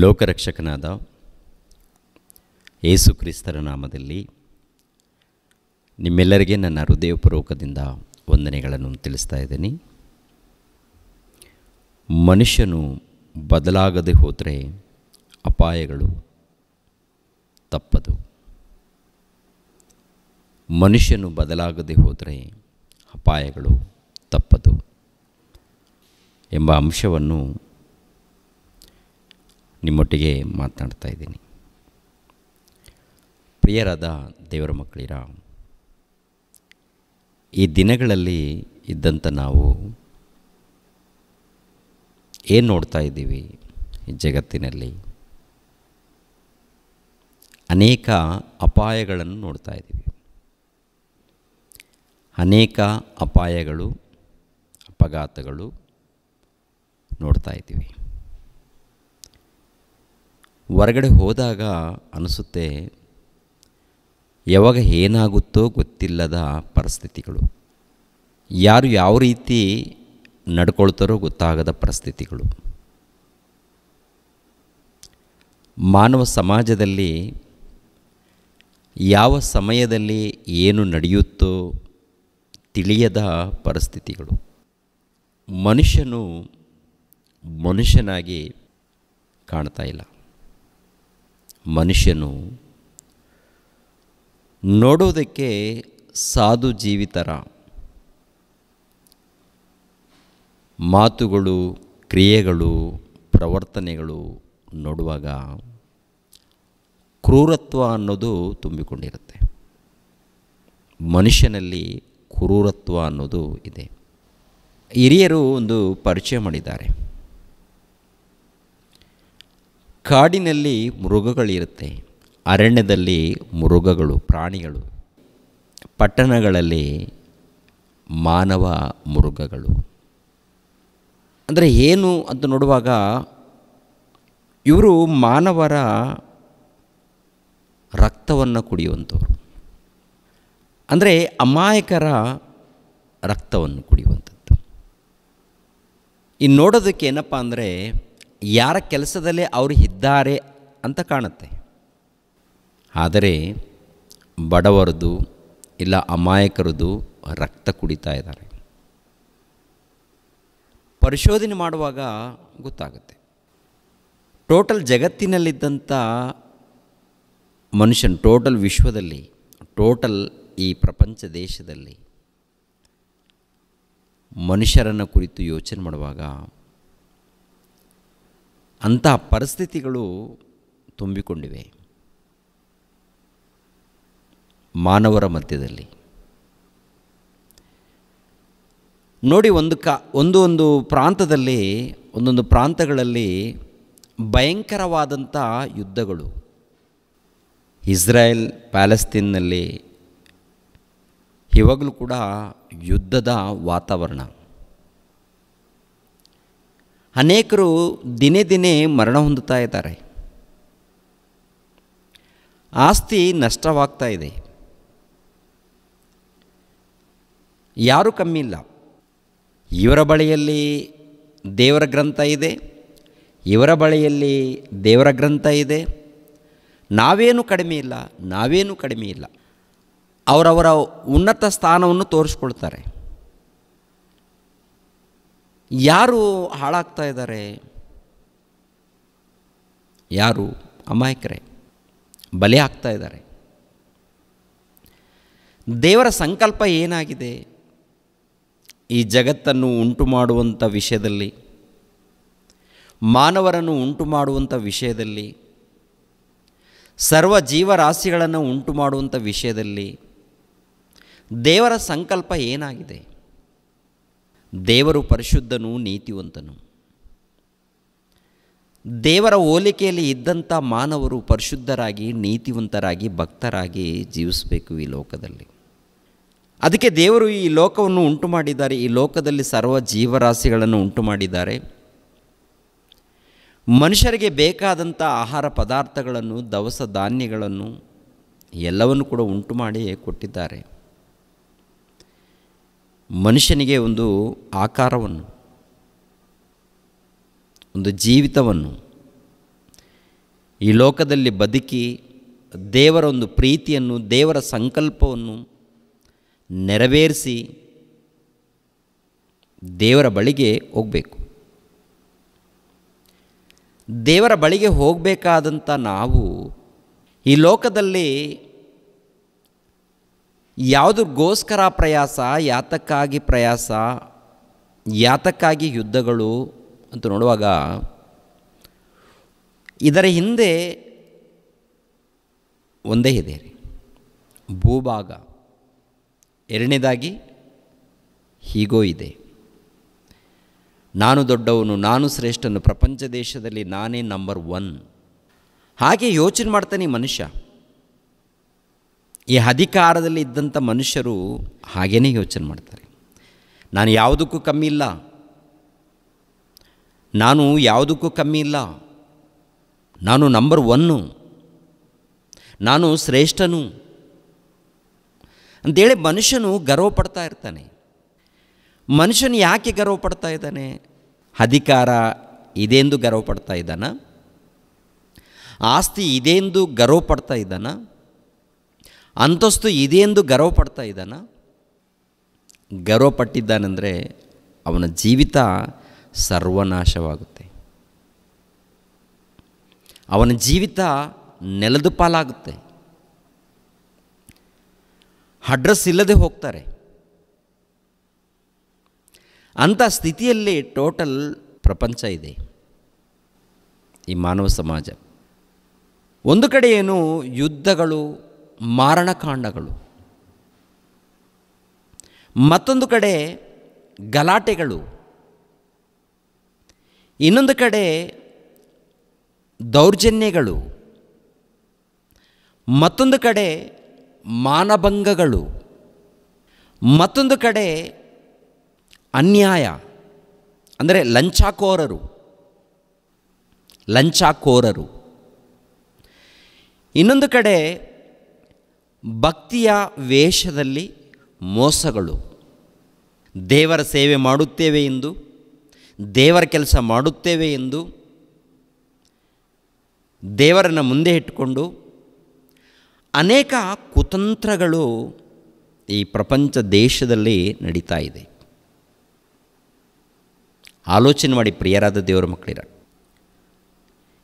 ಲೋಕರಕ್ಷಕನಾದ ಯೇಸು ಕ್ರಿಸ್ತರ ನಾಮದಲ್ಲಿ ನಿಮ್ಮೆಲ್ಲರಿಗೆ ನನ್ನ ಹೃದಯಪೂರ್ವಕದಿಂದ ವಂದನೆಗಳನ್ನು ತಿಳಿಸ್ತಾ ಇದ್ದೀನಿ. ಮನುಷ್ಯನು ಬದಲಾಗದೆ ಹೋದರೆ ಅಪಾಯಗಳು ತಪ್ಪದು. ಮನುಷ್ಯನು ಬದಲಾಗದೆ ಹೋದರೆ ಅಪಾಯಗಳು ತಪ್ಪದು ಎಂಬ ಅಂಶವನ್ನು ನಿಮ್ಮೊಟ್ಟಿಗೆ ಮಾತನಾಡ್ತಾ ಇದ್ದೀನಿ. ಪ್ರಿಯರಾದ ದೇವರ ಮಕ್ಕಳಿರ, ಈ ದಿನಗಳಲ್ಲಿ ಇದ್ದಂಥ ನಾವು ಏನು ನೋಡ್ತಾ ಇದ್ದೀವಿ ಈ ಜಗತ್ತಿನಲ್ಲಿ? ಅನೇಕ ಅಪಾಯಗಳನ್ನು ನೋಡ್ತಾ ಇದ್ದೀವಿ. ಅನೇಕ ಅಪಾಯಗಳು, ಅಪಘಾತಗಳು ನೋಡ್ತಾ ಇದ್ದೀವಿ. ಹೊರಗಡೆ ಹೋದಾಗ ಅನಿಸುತ್ತೆ, ಯಾವಾಗ ಏನಾಗುತ್ತೋ ಗೊತ್ತಿಲ್ಲದ ಪರಿಸ್ಥಿತಿಗಳು. ಯಾರು ಯಾವ ರೀತಿ ನಡ್ಕೊಳ್ತಾರೋ ಗೊತ್ತಾಗದ ಪರಿಸ್ಥಿತಿಗಳು. ಮಾನವ ಸಮಾಜದಲ್ಲಿ ಯಾವ ಸಮಯದಲ್ಲಿ ಏನು ನಡೆಯುತ್ತೋ ತಿಳಿಯದ ಪರಿಸ್ಥಿತಿಗಳು. ಮನುಷ್ಯನು ಮನುಷ್ಯನಾಗಿ ಕಾಣ್ತಾ ಇಲ್ಲ. ಮನುಷ್ಯನು ನೋಡೋದಕ್ಕೆ ಸಾಧು ಜೀವಿತರ. ಮಾತುಗಳು, ಕ್ರಿಯೆಗಳು, ಪ್ರವರ್ತನೆಗಳು ನೋಡುವಾಗ ಕ್ರೂರತ್ವ ಅನ್ನೋದು ತುಂಬಿಕೊಂಡಿರುತ್ತೆ. ಮನುಷ್ಯನಲ್ಲಿ ಕ್ರೂರತ್ವ ಅನ್ನೋದು ಇದೆ. ಹಿರಿಯರು ಒಂದು ಪರಿಚಯ ಮಾಡಿದ್ದಾರೆ. ಕಾಡಿನಲ್ಲಿ ಮೃಗಗಳಿರುತ್ತೆ, ಅರಣ್ಯದಲ್ಲಿ ಮೃಗಗಳು, ಪ್ರಾಣಿಗಳು, ಪಟ್ಟಣಗಳಲ್ಲಿ ಮಾನವ ಮೃಗಗಳು. ಅಂದರೆ ಏನು ಅಂತ ನೋಡುವಾಗ ಇವರು ಮಾನವರ ರಕ್ತವನ್ನು ಕುಡಿಯುವಂಥವ್ರು. ಅಂದರೆ ಅಮಾಯಕರ ರಕ್ತವನ್ನು ಕುಡಿಯುವಂಥದ್ದು. ಇನ್ನು ನೋಡೋದಕ್ಕೆ ಏನಪ್ಪ ಅಂದರೆ ಯಾರ ಕೆಲಸದಲ್ಲೇ ಅವರು ಇದ್ದಾರೆ ಅಂತ ಕಾಣುತ್ತೆ. ಆದರೆ ಬಡವರದು ಇಲ್ಲ ಅಮಾಯಕರದು ರಕ್ತ ಕುಡಿತಾ ಇದ್ದಾರೆ. ಪರಿಶೋಧನೆ ಮಾಡುವಾಗ ಗೊತ್ತಾಗುತ್ತೆ. ಟೋಟಲ್ ಜಗತ್ತಿನಲ್ಲಿದ್ದಂಥ ಮನುಷ್ಯನ ಟೋಟಲ್ ವಿಶ್ವದಲ್ಲಿ, ಟೋಟಲ್ ಈ ಪ್ರಪಂಚ ದೇಶದಲ್ಲಿ ಮನುಷ್ಯರನ್ನು ಕುರಿತು ಯೋಚನೆ ಮಾಡುವಾಗ ಅಂತಹ ಪರಿಸ್ಥಿತಿಗಳು ತುಂಬಿಕೊಂಡಿವೆ. ಮಾನವರ ಮಧ್ಯದಲ್ಲಿ. ನೋಡಿ ಒಂದು ಕ, ಒಂದು ಒಂದು ಪ್ರಾಂತದಲ್ಲಿ, ಒಂದೊಂದು ಪ್ರಾಂತಗಳಲ್ಲಿ ಭಯಂಕರವಾದಂಥ ಯುದ್ಧಗಳು. ಇಸ್ರಾಯೇಲ್, ಪ್ಯಾಲೆಸ್ತೀನ್ನಲ್ಲಿ, ಇವಾಗಲೂ ಕೂಡ ಯುದ್ಧದ ವಾತಾವರಣ. ಅನೇಕರು ದಿನೇ ದಿನೇ ಮರಣ ಹೊಂದುತ್ತಾ ಇದ್ದಾರೆ. ಆಸ್ತಿ ನಷ್ಟವಾಗ್ತಾ ಇದೆ. ಯಾರೂ ಕಮ್ಮಿ ಇಲ್ಲ. ಇವರ ಬಳಿಯಲ್ಲಿ ದೇವರ ಗ್ರಂಥ ಇದೆ. ಇವರ ಬಳಿಯಲ್ಲಿ ದೇವರ ಗ್ರಂಥ ಇದೆ. ನಾವೇನು ಕಡಿಮೆ ಇಲ್ಲ, ನಾವೇನು ಕಡಿಮೆ ಇಲ್ಲ. ಅವರವರ ಉನ್ನತ ಸ್ಥಾನವನ್ನು ತೋರಿಸ್ಕೊಳ್ತಾರೆ. ಯಾರು ಹಾಳಾಗ್ತಾ ಇದ್ದಾರೆ? ಯಾರು? ಅಮಾಯಕರೇ, ಬಲೆ ಆಗ್ತಾ ಇದ್ದಾರೆ. ದೇವರ ಸಂಕಲ್ಪ ಏನಾಗಿದೆ? ಈ ಜಗತ್ತನ್ನು ಉಂಟು ಮಾಡುವಂಥ ವಿಷಯದಲ್ಲಿ, ಮಾನವರನ್ನು ಉಂಟು ಮಾಡುವಂಥ ವಿಷಯದಲ್ಲಿ, ಸರ್ವ ಜೀವರಾಶಿಗಳನ್ನು ಉಂಟು ಮಾಡುವಂಥ ವಿಷಯದಲ್ಲಿ ದೇವರ ಸಂಕಲ್ಪ ಏನಾಗಿದೆ? ದೇವರು ಪರಿಶುದ್ಧನು ನೀತಿವಂತನು. ದೇವರ ಹೋಲಿಕೆಯಲ್ಲಿ ಇದ್ದಂಥ ಮಾನವರು ಪರಿಶುದ್ಧರಾಗಿ, ನೀತಿವಂತರಾಗಿ, ಭಕ್ತರಾಗಿ ಜೀವಿಸಬೇಕು ಈ ಲೋಕದಲ್ಲಿ. ಅದಕ್ಕೆ ದೇವರು ಈ ಲೋಕವನ್ನು ಉಂಟು ಮಾಡಿದ್ದಾರೆ ಈ ಲೋಕದಲ್ಲಿ ಸರ್ವ ಜೀವರಾಶಿಗಳನ್ನು ಉಂಟು ಮಾಡಿದ್ದಾರೆ ಮನುಷ್ಯರಿಗೆ ಬೇಕಾದಂಥ ಆಹಾರ ಪದಾರ್ಥಗಳನ್ನು, ದವಸ ಧಾನ್ಯಗಳನ್ನು ಎಲ್ಲವನ್ನು ಕೂಡ ಉಂಟು ಮಾಡಿ ಕೊಟ್ಟಿದ್ದಾರೆ. ಮನುಷ್ಯನಿಗೆ ಒಂದು ಆಕಾರವನ್ನು, ಒಂದು ಜೀವಿತವನ್ನು, ಈ ಲೋಕದಲ್ಲಿ ಬದುಕಿ ದೇವರ ಒಂದು ಪ್ರೀತಿಯನ್ನು, ದೇವರ ಸಂಕಲ್ಪವನ್ನು ನೆರವೇರಿಸಿ ದೇವರ ಬಳಿಗೆ ಹೋಗಬೇಕು. ದೇವರ ಬಳಿಗೆ ಹೋಗಬೇಕಾದಂಥ ನಾವು ಈ ಲೋಕದಲ್ಲಿ ಯಾವುದಕ್ಕೋಸ್ಕರ ಪ್ರಯಾಸ, ಯಾತಕ್ಕಾಗಿ ಪ್ರಯಾಸ, ಯಾತಕ್ಕಾಗಿ ಯುದ್ಧಗಳು ಅಂತ ನೋಡುವಾಗ ಇದರ ಹಿಂದೆ ಒಂದೇ ಇದೆ ರೀ. ಭೂಭಾಗ. ಎರಡನೇದಾಗಿ ಹೀಗೋ ಇದೆ. ನಾನು ದೊಡ್ಡವನು, ನಾನು ಶ್ರೇಷ್ಠನು, ಪ್ರಪಂಚ ದೇಶದಲ್ಲಿ ನಾನೇ ನಂಬರ್ ಒನ್ ಹಾಗೆ ಯೋಚನೆ ಮಾಡ್ತಾನೆ ಮನುಷ್ಯ. ಈ ಅಧಿಕಾರದಲ್ಲಿ ಇದ್ದಂಥ ಮನುಷ್ಯರು ಹಾಗೇನೇ ಯೋಚನೆ ಮಾಡ್ತಾರೆ. ನಾನು ಯಾವುದಕ್ಕೂ ಕಮ್ಮಿ ಇಲ್ಲ. ನಾನು ಯಾವುದಕ್ಕೂ ಕಮ್ಮಿ ಇಲ್ಲ. ನಾನು ನಂಬರ್ ಒನ್ನು ನಾನು ಶ್ರೇಷ್ಠನು. ಅಂತೇಳಿ ಮನುಷ್ಯನು ಗರ್ವ ಪಡ್ತಾ ಇರ್ತಾನೆ. ಮನುಷ್ಯನು ಯಾಕೆ ಗರ್ವ ಪಡ್ತಾ ಇದ್ದಾನೆ? ಅಧಿಕಾರ ಇದೆಂದು ಗರ್ವ ಪಡ್ತಾ ಇದ್ದಾನ? ಆಸ್ತಿ ಇದೆಂದು ಗರ್ವ ಪಡ್ತಾ ಇದ್ದಾನ? ಅಂತಸ್ತು ಇದೆಂದು ಗರ್ವ ಪಡ್ತಾ ಇದ್ದಾನ? ಗರ್ವಪಟ್ಟಿದ್ದಾನೆಂದರೆ ಅವನ ಜೀವಿತ ಸರ್ವನಾಶವಾಗುತ್ತೆ. ಅವನ ಜೀವಿತ ನೆಲದ ಪಾಲಾಗುತ್ತೆ. ಅಡ್ರೆಸ್ ಇಲ್ಲದೆ ಹೋಗ್ತಾರೆ. ಅಂಥ ಸ್ಥಿತಿಯಲ್ಲಿ ಟೋಟಲ್ ಪ್ರಪಂಚ ಇದೆ. ಈ ಮಾನವ ಸಮಾಜ. ಒಂದು ಕಡೆ ಏನು ಯುದ್ಧಗಳು ಮಾರಣಕಾಂಡಗಳು. ಮತ್ತೊಂದು ಕಡೆ ಗಲಾಟೆಗಳು. ಇನ್ನೊಂದು ಕಡೆ ದೌರ್ಜನ್ಯಗಳು. ಮತ್ತೊಂದು ಕಡೆ ಮಾನಭಂಗಗಳು. ಮತ್ತೊಂದು ಕಡೆ ಅನ್ಯಾಯ. ಅಂದರೆ ಲಂಚಾಕೋರರು. ಲಂಚಾಕೋರರು. ಇನ್ನೊಂದು ಕಡೆ ಭಕ್ತಿಯ ವೇಷದಲ್ಲಿ ಮೋಸಗಳು. ದೇವರ ಸೇವೆ ಮಾಡುತ್ತೇವೆ ಎಂದು, ದೇವರ ಕೆಲಸ ಮಾಡುತ್ತೇವೆ ಎಂದು, ದೇವರನ್ನು ಮುಂದೆ ಇಟ್ಟುಕೊಂಡು ಅನೇಕ ಕುತಂತ್ರಗಳು ಈ ಪ್ರಪಂಚ ದೇಶದಲ್ಲಿ ನಡೀತಾ ಇದೆ. ಆಲೋಚನೆ ಮಾಡಿ ಪ್ರಿಯರಾದ ದೇವರ ಮಕ್ಕಳಿರ,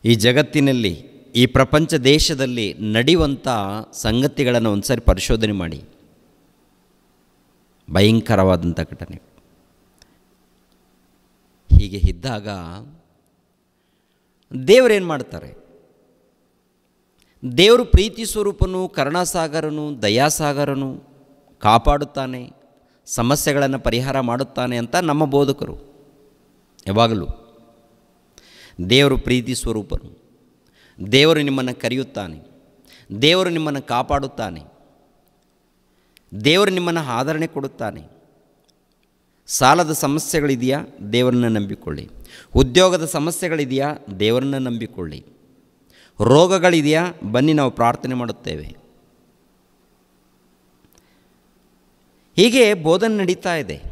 ಈ ಜಗತ್ತಿನಲ್ಲಿ ಈ ಪ್ರಪಂಚ ದೇಶದಲ್ಲಿ ನಡೆಯುವಂಥ ಸಂಗತಿಗಳನ್ನು ಒಂದು ಸಾರಿ ಪರಿಶೋಧನೆ ಮಾಡಿ. ಭಯಂಕರವಾದಂಥ ಘಟನೆ. ಹೀಗೆ ಇದ್ದಾಗ ದೇವರೇನು ಮಾಡ್ತಾರೆ? ದೇವರು ಪ್ರೀತಿ ಸ್ವರೂಪನು, ಕರುಣಾಸಾಗರನು, ದಯಾಸಾಗರನು ಕಾಪಾಡುತ್ತಾನೆ, ಸಮಸ್ಯೆಗಳನ್ನು ಪರಿಹಾರ ಮಾಡುತ್ತಾನೆ ಅಂತ ನಮ್ಮ ಬೋಧಕರು ಯಾವಾಗಲೂ ದೇವರು ಪ್ರೀತಿ ಸ್ವರೂಪನು. ದೇವರು ನಿಮ್ಮನ್ನು ಕರೆಯುತ್ತಾನೆ. ದೇವರು ನಿಮ್ಮನ್ನು ಕಾಪಾಡುತ್ತಾನೆ. ದೇವರು ನಿಮ್ಮನ್ನು ಆದರಣೆ ಕೊಡುತ್ತಾನೆ. ಸಾಲದ ಸಮಸ್ಯೆಗಳಿದೆಯಾ? ದೇವರನ್ನು ನಂಬಿಕೊಳ್ಳಿ. ಉದ್ಯೋಗದ ಸಮಸ್ಯೆಗಳಿದೆಯಾ? ದೇವರನ್ನು ನಂಬಿಕೊಳ್ಳಿ. ರೋಗಗಳಿದೆಯಾ? ಬನ್ನಿ ನಾವು ಪ್ರಾರ್ಥನೆ ಮಾಡುತ್ತೇವೆ. ಹೀಗೆ ಬೋಧನೆ ನಡೀತಾ ಇದೆ.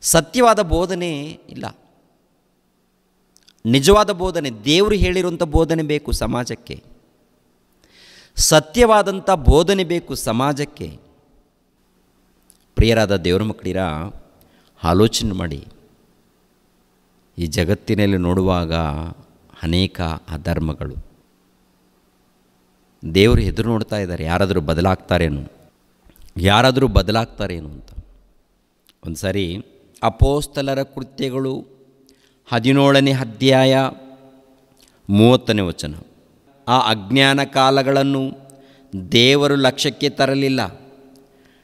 ಸತ್ಯವಾದ ಬೋಧನೆ ಇಲ್ಲ. ನಿಜವಾದ ಬೋಧನೆ, ದೇವರು ಹೇಳಿರುವಂಥ ಬೋಧನೆ ಬೇಕು ಸಮಾಜಕ್ಕೆ. ಸತ್ಯವಾದಂಥ ಬೋಧನೆ ಬೇಕು ಸಮಾಜಕ್ಕೆ. ಪ್ರಿಯರಾದ ದೇವರ ಮಕ್ಕಳಿರ, ಆಲೋಚನೆ ಮಾಡಿ. ಈ ಜಗತ್ತಿನಲ್ಲಿ ನೋಡುವಾಗ ಅನೇಕ ಅಧರ್ಮಗಳು. ದೇವರು ಎದುರು ನೋಡ್ತಾ ಇದ್ದಾರೆ, ಯಾರಾದರೂ ಬದಲಾಗ್ತಾರೇನು ಯಾರಾದರೂ ಬದಲಾಗ್ತಾರೇನು ಅಂತ. ಒಂದು ಸಾರಿ ಅಪೋಸ್ತಲರ ಕೃತ್ಯಗಳು ಹದಿನೇಳನೇ ಅಧ್ಯಾಯ ಮೂವತ್ತನೇ ವಚನ. ಆ ಅಜ್ಞಾನ ಕಾಲಗಳನ್ನು ದೇವರು ಲಕ್ಷ್ಯಕ್ಕೆ ತರಲಿಲ್ಲ.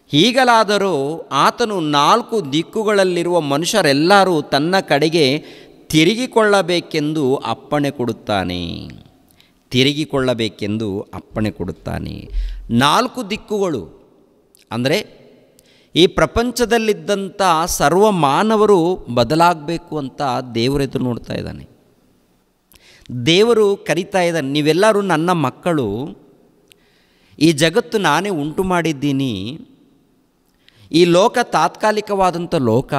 ಹೀಗಲಾದರೂ ಆತನು ನಾಲ್ಕು ದಿಕ್ಕುಗಳಲ್ಲಿರುವ ಮನುಷ್ಯರೆಲ್ಲರೂ ತನ್ನ ಕಡೆಗೆ ತಿರುಗಿಕೊಳ್ಳಬೇಕೆಂದು ಅಪ್ಪಣೆ ಕೊಡುತ್ತಾನೆ. ತಿರುಗಿಕೊಳ್ಳಬೇಕೆಂದು ಅಪ್ಪಣೆ ಕೊಡುತ್ತಾನೆ. ನಾಲ್ಕು ದಿಕ್ಕುಗಳು ಅಂದರೆ ಈ ಪ್ರಪಂಚದಲ್ಲಿದ್ದಂಥ ಸರ್ವ ಮಾನವರು ಬದಲಾಗಬೇಕು ಅಂತ ದೇವರೆದು ನೋಡ್ತಾ ಇದ್ದಾನೆ. ದೇವರು ಕರಿತಾ ಇದ್ದಾನೆ, ನೀವೆಲ್ಲರೂ ನನ್ನ ಮಕ್ಕಳು, ಈ ಜಗತ್ತು ನಾನೇ ಉಂಟು ಮಾಡಿದ್ದೀನಿ. ಈ ಲೋಕ ತಾತ್ಕಾಲಿಕವಾದಂಥ ಲೋಕ,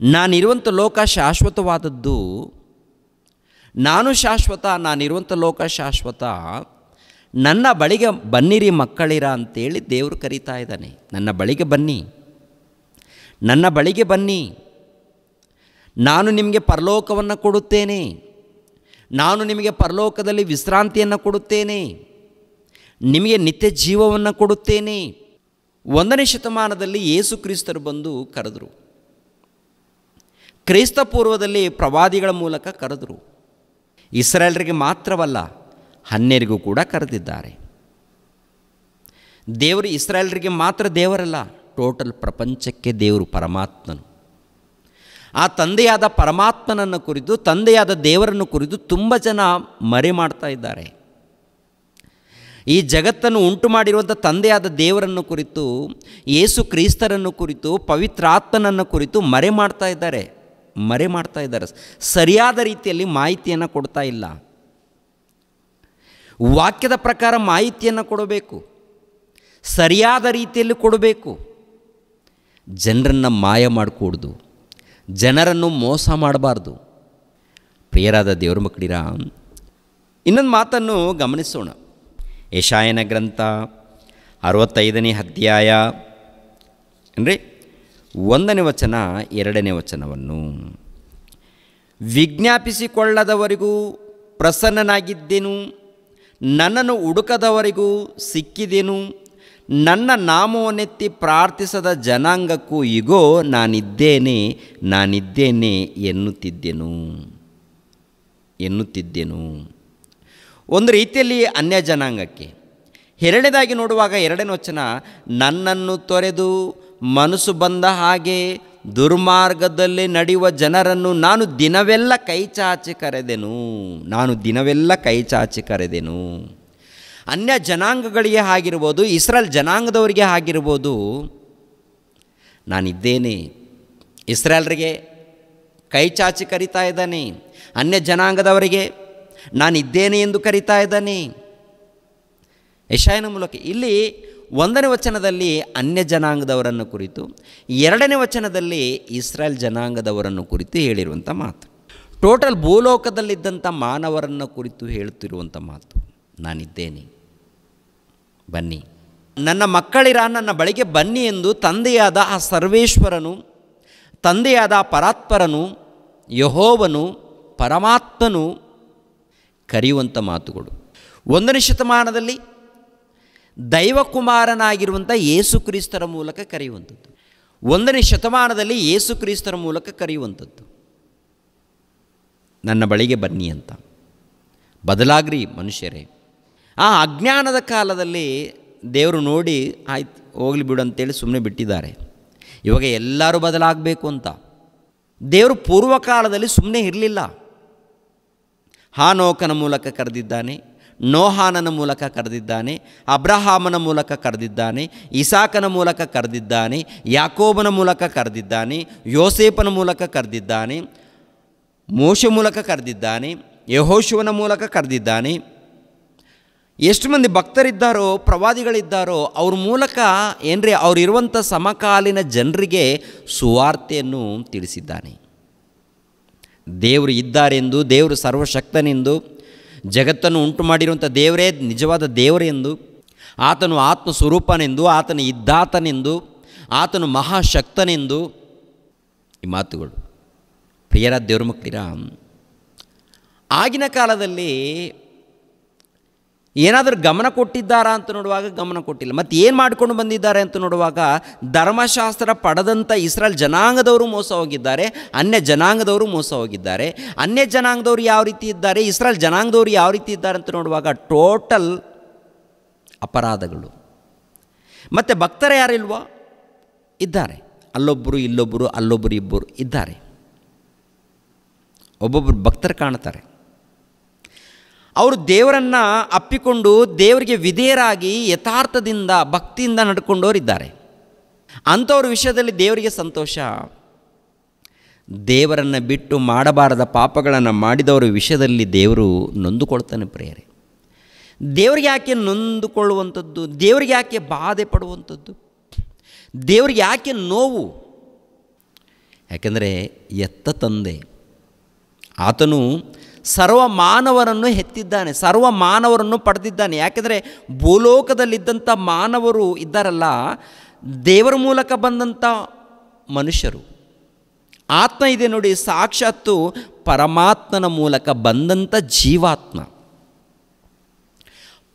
ನಾನಿರುವಂಥ ಲೋಕ ಶಾಶ್ವತವಾದದ್ದು, ನಾನು ಶಾಶ್ವತ, ನಾನಿರುವಂಥ ಲೋಕ ಶಾಶ್ವತ ನನ್ನ ಬಳಿಗೆ ಬನ್ನಿರಿ ಮಕ್ಕಳಿರ ಅಂತೇಳಿ ದೇವರು ಕರೀತಾ ಇದ್ದಾನೆ. ನನ್ನ ಬಳಿಗೆ ಬನ್ನಿ. ನನ್ನ ಬಳಿಗೆ ಬನ್ನಿ. ನಾನು ನಿಮಗೆ ಪರಲೋಕವನ್ನು ಕೊಡುತ್ತೇನೆ. ನಾನು ನಿಮಗೆ ಪರಲೋಕದಲ್ಲಿ ವಿಶ್ರಾಂತಿಯನ್ನು ಕೊಡುತ್ತೇನೆ. ನಿಮಗೆ ನಿತ್ಯ ಜೀವವನ್ನು ಕೊಡುತ್ತೇನೆ. ಒಂದನೇ ಶತಮಾನದಲ್ಲಿ ಯೇಸು ಕ್ರಿಸ್ತರು ಬಂದು ಕರೆದರು. ಕ್ರೈಸ್ತ ಪೂರ್ವದಲ್ಲಿ ಪ್ರವಾದಿಗಳ ಮೂಲಕ ಕರೆದರು. ಇಸ್ರಾಯೇಲರಿಗೆ ಮಾತ್ರವಲ್ಲ ಹನ್ನೆರಿಗೂ ಕೂಡ ಕರೆದಿದ್ದಾರೆ. ದೇವರು ಇಸ್ರಾಯೇಲರಿಗೆ ಮಾತ್ರ ದೇವರಲ್ಲ, ಟೋಟಲ್ ಪ್ರಪಂಚಕ್ಕೆ ದೇವರು ಪರಮಾತ್ಮನು. ಆ ತಂದೆಯಾದ ಪರಮಾತ್ಮನನ್ನು ಕುರಿತು, ತಂದೆಯಾದ ದೇವರನ್ನು ಕುರಿತು ತುಂಬ ಜನ ಮರೆ ಮಾಡ್ತಾ ಇದ್ದಾರೆ. ಈ ಜಗತ್ತನ್ನು ಉಂಟು ಮಾಡಿರುವಂಥ ತಂದೆಯಾದ ದೇವರನ್ನು ಕುರಿತು, ಯೇಸು ಕ್ರಿಸ್ತರನ್ನು ಕುರಿತು, ಪವಿತ್ರಾತ್ಮನನ್ನು ಕುರಿತು ಮರೆ ಮಾಡ್ತಾ ಇದ್ದಾರೆ. ಮರೆ ಮಾಡ್ತಾ ಇದ್ದಾರೆ. ಸರಿಯಾದ ರೀತಿಯಲ್ಲಿ ಮಾಹಿತಿಯನ್ನು ಕೊಡ್ತಾ ಇಲ್ಲ. ವಾಕ್ಯದ ಪ್ರಕಾರ ಮಾಹಿತಿಯನ್ನು ಕೊಡಬೇಕು. ಸರಿಯಾದ ರೀತಿಯಲ್ಲಿ ಕೊಡಬೇಕು. ಜನರನ್ನು ಮಾಯ ಮಾಡಿಕೊಡ್ದು. ಜನರನ್ನು ಮೋಸ ಮಾಡಬಾರ್ದು. ಪ್ರಿಯರಾದ ದೇವರ ಮಕ್ಕಳಿರ, ಇನ್ನೊಂದು ಮಾತನ್ನು ಗಮನಿಸೋಣ. ಯಶಾಯನ ಗ್ರಂಥ ಅರವತ್ತೈದನೇ ಅಧ್ಯಾಯ ಅಂದರೆ ಒಂದನೇ ವಚನ, ಎರಡನೇ ವಚನವನ್ನು. ವಿಜ್ಞಾಪಿಸಿಕೊಳ್ಳದವರಿಗೂ ಪ್ರಸನ್ನನಾಗಿದ್ದೆನು? ನನ್ನನ್ನು ಹುಡುಕದವರಿಗೂ ಸಿಕ್ಕಿದೆನು. ನನ್ನ ನಾಮವನ್ನೆತ್ತಿ ಪ್ರಾರ್ಥಿಸದ ಜನಾಂಗಕ್ಕೂ ಇಗೋ, ನಾನಿದ್ದೇನೆ ನಾನಿದ್ದೇನೆ ಎನ್ನುತ್ತಿದ್ದೆನು. ಎನ್ನುತ್ತಿದ್ದೆನು. ಒಂದು ರೀತಿಯಲ್ಲಿ ಅನ್ಯ ಜನಾಂಗಕ್ಕೆ. ಎರಡನೇದಾಗಿ ನೋಡುವಾಗ ಎರಡನೇ ವಚನ, ನನ್ನನ್ನು ತೊರೆದು ಮನಸ್ಸು ಬಂದ ಹಾಗೆ ದುರ್ಮಾರ್ಗದಲ್ಲಿ ನಡೆಯುವ ಜನರನ್ನು ನಾನು ದಿನವೆಲ್ಲ ಕೈಚಾಚಿ ಕರೆದೆನು. ನಾನು ದಿನವೆಲ್ಲ ಕೈಚಾಚಿ ಕರೆದೆನು. ಅನ್ಯ ಜನಾಂಗಗಳಿಗೆ ಆಗಿರ್ಬೋದು ಇಸ್ರೇಲ್ ಜನಾಂಗದವರಿಗೆ ಆಗಿರ್ಬೋದು, ನಾನಿದ್ದೇನೆ. ಇಸ್ರೇಲ್ರಿಗೆ ಕೈಚಾಚಿ ಕರಿತಾ ಇದ್ದಾನೆ. ಅನ್ಯ ಜನಾಂಗದವರಿಗೆ ನಾನಿದ್ದೇನೆ ಎಂದು ಕರಿತಾ ಇದ್ದಾನೆ. ಯಶಾಯನ ಮೂಲಕ ಇಲ್ಲಿ ಒಂದನೇ ವಚನದಲ್ಲಿ ಅನ್ಯ ಜನಾಂಗದವರನ್ನು ಕುರಿತು, ಎರಡನೇ ವಚನದಲ್ಲಿ ಇಸ್ರಾಯೇಲ್ ಜನಾಂಗದವರನ್ನು ಕುರಿತು ಹೇಳಿರುವಂಥ ಮಾತು. ಟೋಟಲ್ ಭೂಲೋಕದಲ್ಲಿದ್ದಂಥ ಮಾನವರನ್ನು ಕುರಿತು ಹೇಳುತ್ತಿರುವಂಥ ಮಾತು, ನಾನಿದ್ದೇನೆ. ಬನ್ನಿ. ನನ್ನ ಮಕ್ಕಳಿರ, ನನ್ನ ಬಳಿಗೆ ಬನ್ನಿ ಎಂದು ತಂದೆಯಾದ ಆ ಸರ್ವೇಶ್ವರನು, ತಂದೆಯಾದ ಪರಾತ್ಪರನು, ಯಹೋವನು, ಪರಮಾತ್ಮನು ಕರೆಯುವಂಥ ಮಾತುಗಳು. ಒಂದನೇ ಶತಮಾನದಲ್ಲಿ ದೈವಕುಮಾರನಾಗಿರುವಂಥ ಯೇಸು ಕ್ರಿಸ್ತರ ಮೂಲಕ ಕರೆಯುವಂಥದ್ದು. ಒಂದನೇ ಶತಮಾನದಲ್ಲಿ ಯೇಸು ಕ್ರಿಸ್ತರ ಮೂಲಕ ಕರೆಯುವಂಥದ್ದು. ನನ್ನ ಬಳಿಗೆ ಬನ್ನಿ ಅಂತ. ಬದಲಾಗ್ರಿ ಮನುಷ್ಯರೇ. ಆ ಅಜ್ಞಾನದ ಕಾಲದಲ್ಲಿ ದೇವರು ನೋಡಿ, ಆಯ್ತು, ಹೋಗ್ಲಿ ಬಿಡು ಅಂತೇಳಿ ಸುಮ್ಮನೆ ಬಿಟ್ಟಿದ್ದಾರೆ. ಇವಾಗ ಎಲ್ಲರೂ ಬದಲಾಗಬೇಕು ಅಂತ. ದೇವರು ಪೂರ್ವಕಾಲದಲ್ಲಿ ಸುಮ್ಮನೆ ಇರಲಿಲ್ಲ. ಹಾನೋಕನ ಮೂಲಕ ಕರೆದಿದ್ದಾನೆ. ನೋಹಾನನ ಮೂಲಕ ಕರೆದಿದ್ದಾನೆ, ಅಬ್ರಹಾಮನ ಮೂಲಕ ಕರೆದಿದ್ದಾನೆ, ಇಸಾಕನ ಮೂಲಕ ಕರೆದಿದ್ದಾನೆ, ಯಾಕೋಬನ ಮೂಲಕ ಕರೆದಿದ್ದಾನೆ ಯೋಸೇಪನ ಮೂಲಕ ಕರೆದಿದ್ದಾನೆ, ಮೋಶ ಮೂಲಕ ಕರೆದಿದ್ದಾನೆ, ಯಹೋಶುವನ ಮೂಲಕ ಕರೆದಿದ್ದಾನೆ. ಎಷ್ಟು ಮಂದಿ ಭಕ್ತರಿದ್ದಾರೋ, ಪ್ರವಾದಿಗಳಿದ್ದಾರೋ, ಅವ್ರ ಮೂಲಕ ಏನ್ರಿ ಅವರಿರುವಂಥ ಸಮಕಾಲೀನ ಜನರಿಗೆ ಸುವಾರ್ತೆಯನ್ನು ತಿಳಿಸಿದ್ದಾನೆ. ದೇವರು ಇದ್ದಾರೆಂದು, ದೇವರು ಸರ್ವಶಕ್ತನೆಂದು ಜಗತ್ತನ್ನು ಉಂಟು ಮಾಡಿರುವಂಥ ದೇವರೇ, ನಿಜವಾದ ದೇವರೆಂದು, ಆತನು ಆತ್ಮ ಸ್ವರೂಪನೆಂದು ಆತನು ಇದ್ದಾತನೆಂದು, ಆತನು ಮಹಾಶಕ್ತನೆಂದು ಈ ಮಾತುಗಳು. ಪ್ರಿಯರ ದೇವ್ರ ಮಕ್ಕಳಿರ ಆಗಿನ ಕಾಲದಲ್ಲಿ ಏನಾದರೂ ಗಮನ ಕೊಟ್ಟಿದ್ದಾರಾ ಅಂತ ನೋಡುವಾಗ ಗಮನ ಕೊಟ್ಟಿಲ್ಲ. ಮತ್ತು ಏನು ಮಾಡ್ಕೊಂಡು ಬಂದಿದ್ದಾರೆ ಅಂತ ನೋಡುವಾಗ ಧರ್ಮಶಾಸ್ತ್ರ ಪಡೆದಂಥ ಇಸ್ರೇಲ್ ಜನಾಂಗದವರು ಮೋಸ ಹೋಗಿದ್ದಾರೆ, ಅನ್ಯ ಜನಾಂಗದವರು ಮೋಸ ಹೋಗಿದ್ದಾರೆ. ಅನ್ಯ ಜನಾಂಗದವರು ಯಾವ ರೀತಿ ಇದ್ದಾರೆ ಇಸ್ರೇಲ್ ಜನಾಂಗದವರು ಯಾವ ರೀತಿ ಇದ್ದಾರೆ ಅಂತ ನೋಡುವಾಗ ಟೋಟಲ್ ಅಪರಾಧಗಳು. ಮತ್ತು ಭಕ್ತರ ಯಾರಿಲ್ವಾ ಇದ್ದಾರೆ. ಅಲ್ಲೊಬ್ಬರು, ಇಲ್ಲೊಬ್ಬರು, ಅಲ್ಲೊಬ್ಬರು, ಇಬ್ಬರು ಇದ್ದಾರೆ. ಒಬ್ಬೊಬ್ಬರು ಭಕ್ತರು ಕಾಣ್ತಾರೆ. ಅವರು ದೇವರನ್ನು ಅಪ್ಪಿಕೊಂಡು ದೇವರಿಗೆ ವಿಧೇಯರಾಗಿ ಯಥಾರ್ಥದಿಂದ, ಭಕ್ತಿಯಿಂದ ನಡ್ಕೊಂಡವರಿದ್ದಾರೆ ಅಂಥವ್ರ ವಿಷಯದಲ್ಲಿ ದೇವರಿಗೆ ಸಂತೋಷ. ದೇವರನ್ನು ಬಿಟ್ಟು ಮಾಡಬಾರದ ಪಾಪಗಳನ್ನು ಮಾಡಿದವರ ವಿಷಯದಲ್ಲಿ ದೇವರು ನೊಂದುಕೊಳ್ತಾನೆ ಪ್ರೇಯರೆ. ದೇವರಿಗೆ ಯಾಕೆ ನೊಂದುಕೊಳ್ಳುವಂಥದ್ದು? ದೇವರಿಗೆ ಯಾಕೆ ಬಾಧೆ ಪಡುವಂಥದ್ದು? ದೇವ್ರಿಗೆ ಯಾಕೆ ನೋವು? ಯಾಕೆಂದರೆ ಎತ್ತ ತಂದೆ. ಆತನು ಸರ್ವ ಮಾನವರನ್ನು ಹೆತ್ತಿದ್ದಾನೆ ಸರ್ವ ಮಾನವರನ್ನು ಪಡೆದಿದ್ದಾನೆ. ಯಾಕೆಂದರೆ ಭೂಲೋಕದಲ್ಲಿದ್ದಂಥ ಮಾನವರು ಇದ್ದಾರಲ್ಲ, ದೇವರ ಮೂಲಕ ಬಂದಂಥ ಮನುಷ್ಯರು. ಆತ್ಮ ಇದೆ ನೋಡಿ, ಸಾಕ್ಷಾತ್ತು ಪರಮಾತ್ಮನ ಮೂಲಕ ಬಂದಂಥ ಜೀವಾತ್ಮ.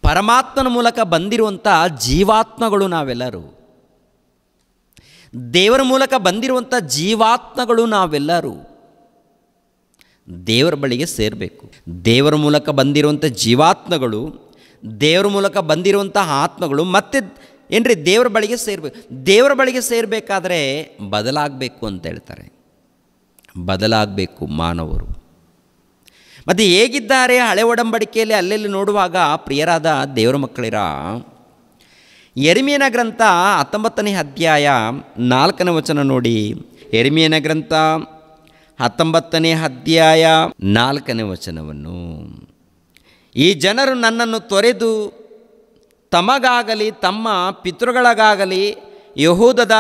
ಪರಮಾತ್ಮನ ಮೂಲಕ ಬಂದಿರುವಂಥ ಜೀವಾತ್ಮಗಳು ನಾವೆಲ್ಲರೂ. ದೇವರ ಮೂಲಕ ಬಂದಿರುವಂಥ ಜೀವಾತ್ಮಗಳು ನಾವೆಲ್ಲರೂ. ದೇವರ ಬಳಿಗೆ ಸೇರಬೇಕು. ದೇವರ ಮೂಲಕ ಬಂದಿರುವಂಥ ಜೀವಾತ್ಮಗಳು, ದೇವರ ಮೂಲಕ ಬಂದಿರುವಂಥ ಆತ್ಮಗಳು ಮತ್ತೆ ಏನ್ರಿ ದೇವರ ಬಳಿಗೆ ಸೇರಬೇಕು. ದೇವರ ಬಳಿಗೆ ಸೇರಬೇಕಾದ್ರೆ ಬದಲಾಗಬೇಕು ಅಂತ ಹೇಳ್ತಾರೆ. ಬದಲಾಗಬೇಕು ಮಾನವರು. ಮತ್ತು ಹೇಗಿದ್ದಾರೆ ಹಳೆ ಒಡಂಬಡಿಕೆಯಲ್ಲಿ ಅಲ್ಲೆಲ್ಲಿ ನೋಡುವಾಗ ಪ್ರಿಯರಾದ ದೇವರ ಮಕ್ಕಳಿರ? ಎರಿಮಿಯನ ಗ್ರಂಥ ಹತ್ತೊಂಬತ್ತನೇ ಅಧ್ಯಾಯ ನಾಲ್ಕನೇ ವಚನ ನೋಡಿ. ಎರಿಮಿಯನ ಗ್ರಂಥ ಹತ್ತೊಂಬತ್ತನೇ ಅಧ್ಯಾಯ ನಾಲ್ಕನೇ ವಚನವನ್ನು. ಈ ಜನರು ನನ್ನನ್ನು ತೊರೆದು ತಮಗಾಗಲಿ, ತಮ್ಮ ಪಿತೃಗಳಿಗಾಗಲಿ, ಯಹೂದದ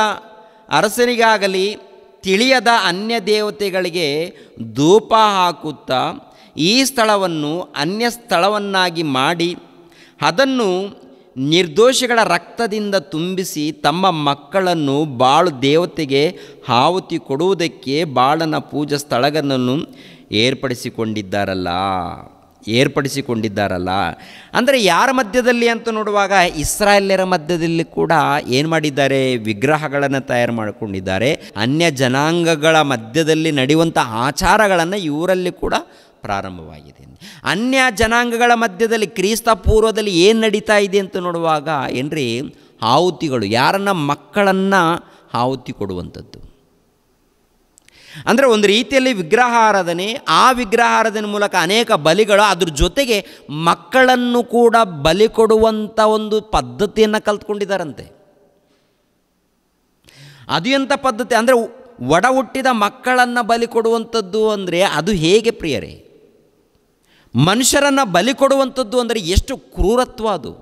ಅರಸನಿಗಾಗಲಿ ತಿಳಿಯದ ಅನ್ಯ ದೇವತೆಗಳಿಗೆ ಧೂಪ ಹಾಕುತ್ತಾ ಈ ಸ್ಥಳವನ್ನು ಅನ್ಯ ಸ್ಥಳವನ್ನಾಗಿ ಮಾಡಿ, ಅದನ್ನು ನಿರ್ದೋಷಿಗಳ ರಕ್ತದಿಂದ ತುಂಬಿಸಿ ತಮ್ಮ ಮಕ್ಕಳನ್ನು ಬಾಳು ದೇವತೆಗೆ ಆಹುತಿ ಕೊಡುವುದಕ್ಕೆ ಬಾಳನ ಪೂಜಾ ಸ್ಥಳಗಳನ್ನು ಏರ್ಪಡಿಸಿಕೊಂಡಿದ್ದಾರಲ್ಲ. ಏರ್ಪಡಿಸಿಕೊಂಡಿದ್ದಾರಲ್ಲ. ಅಂದರೆ ಯಾರ ಮಧ್ಯದಲ್ಲಿ ಅಂತ ನೋಡುವಾಗ ಇಸ್ರಾಯೇಲ್ಯರ ಮಧ್ಯದಲ್ಲಿ ಕೂಡ ಏನು ಮಾಡಿದ್ದಾರೆ? ವಿಗ್ರಹಗಳನ್ನು ತಯಾರು ಮಾಡಿಕೊಂಡಿದ್ದಾರೆ. ಅನ್ಯ ಜನಾಂಗಗಳ ಮಧ್ಯದಲ್ಲಿ ನಡೆಯುವಂಥ ಆಚಾರಗಳನ್ನು ಇವರಲ್ಲಿ ಕೂಡ ಪ್ರಾರಂಭವಾಗಿದೆ. ಅನ್ಯ ಜನಾಂಗಗಳ ಮಧ್ಯದಲ್ಲಿ ಕ್ರಿಸ್ತ ಪೂರ್ವದಲ್ಲಿ ಏನು ನಡೀತಾ ಇದೆ ಅಂತ ನೋಡುವಾಗ ಏನ್ರಿ? ಆಹುತಿಗಳು. ಯಾರನ್ನ? ಮಕ್ಕಳನ್ನು ಆಹುತಿ ಕೊಡುವಂಥದ್ದು. ಅಂದರೆ ಒಂದು ರೀತಿಯಲ್ಲಿ ವಿಗ್ರಹಾರಾಧನೆ, ಆ ವಿಗ್ರಹಾರಾಧನೆ ಮೂಲಕ ಅನೇಕ ಬಲಿಗಳು ಅದ್ರ ಜೊತೆಗೆ ಮಕ್ಕಳನ್ನು ಕೂಡ ಬಲಿ ಕೊಡುವಂಥ ಒಂದು ಪದ್ಧತಿಯನ್ನು ಕಲ್ತ್ಕೊಂಡಿದ್ದಾರಂತೆ. ಅದು ಎಂಥ ಪದ್ಧತಿ? ಅಂದರೆ ಒಡ ಹುಟ್ಟಿದ ಮಕ್ಕಳನ್ನು ಬಲಿ ಕೊಡುವಂಥದ್ದು ಅಂದರೆ ಅದು ಹೇಗೆ ಪ್ರಿಯರೇ? ಮನುಷ್ಯರನ್ನು ಬಲಿ ಕೊಡುವಂಥದ್ದು ಅಂದರೆ ಎಷ್ಟು ಕ್ರೂರತ್ವ ಅದು.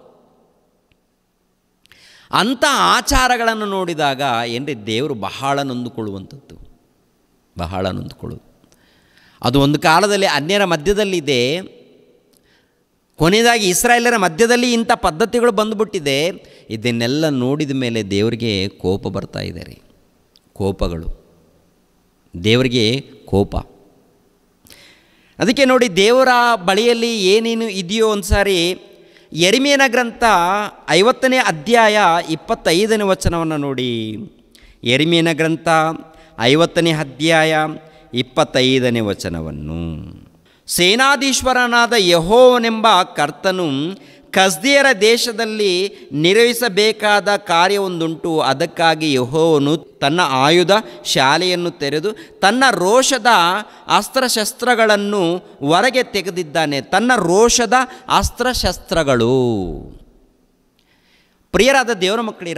ಅಂಥ ಆಚಾರಗಳನ್ನು ನೋಡಿದಾಗ ಏನ್ರಿ ದೇವರು ಬಹಳ ನೊಂದುಕೊಳ್ಳುವಂಥದ್ದು. ಬಹಳ ನೊಂದ್ಕೊಳ್ಳೋದು. ಅದು ಒಂದು ಕಾಲದಲ್ಲಿ ಅನ್ಯರ ಮಧ್ಯದಲ್ಲಿದೆ. ಕೊನೆಯದಾಗಿ ಇಸ್ರಾಯೇಲರ ಮಧ್ಯದಲ್ಲಿ ಇಂಥ ಪದ್ಧತಿಗಳು ಬಂದುಬಿಟ್ಟಿದೆ. ಇದನ್ನೆಲ್ಲ ನೋಡಿದ ಮೇಲೆ ದೇವರಿಗೆ ಕೋಪ ಬರ್ತಾ ಇದೆ ರೀ. ಕೋಪಗಳು. ದೇವರಿಗೆ ಕೋಪ. ಅದಕ್ಕೆ ನೋಡಿ ದೇವರ ಬಳಿಯಲ್ಲಿ ಏನೇನು ಇದೆಯೋ ಒಂದು ಸಾರಿ ಎರಿಮೇನ ಗ್ರಂಥ ಐವತ್ತನೇ ಅಧ್ಯಾಯ ಇಪ್ಪತ್ತೈದನೇ ವಚನವನ್ನು ನೋಡಿ. ಎರಿಮೇನ ಗ್ರಂಥ ಐವತ್ತನೇ ಅಧ್ಯಾಯ ಇಪ್ಪತ್ತೈದನೇ ವಚನವನ್ನು. ಸೇನಾಧೀಶ್ವರನಾದ ಯಹೋವನೆಂಬ ಕರ್ತನು ಕಸ್ದಿಯರ ದೇಶದಲ್ಲಿ ನಿರ್ವಹಿಸಬೇಕಾದ ಕಾರ್ಯವೊಂದುಂಟು, ಅದಕ್ಕಾಗಿ ಯಹೋವನು ತನ್ನ ಆಯುಧ ಶಾಲೆಯನ್ನು ತೆರೆದು ತನ್ನ ರೋಷದ ಅಸ್ತ್ರಶಸ್ತ್ರಗಳನ್ನು ಹೊರಗೆ ತೆಗೆದಿದ್ದಾನೆ. ತನ್ನ ರೋಷದ ಅಸ್ತ್ರಶಸ್ತ್ರಗಳು. ಪ್ರಿಯರಾದ ದೇವರ ಮಕ್ಕಳಿರ,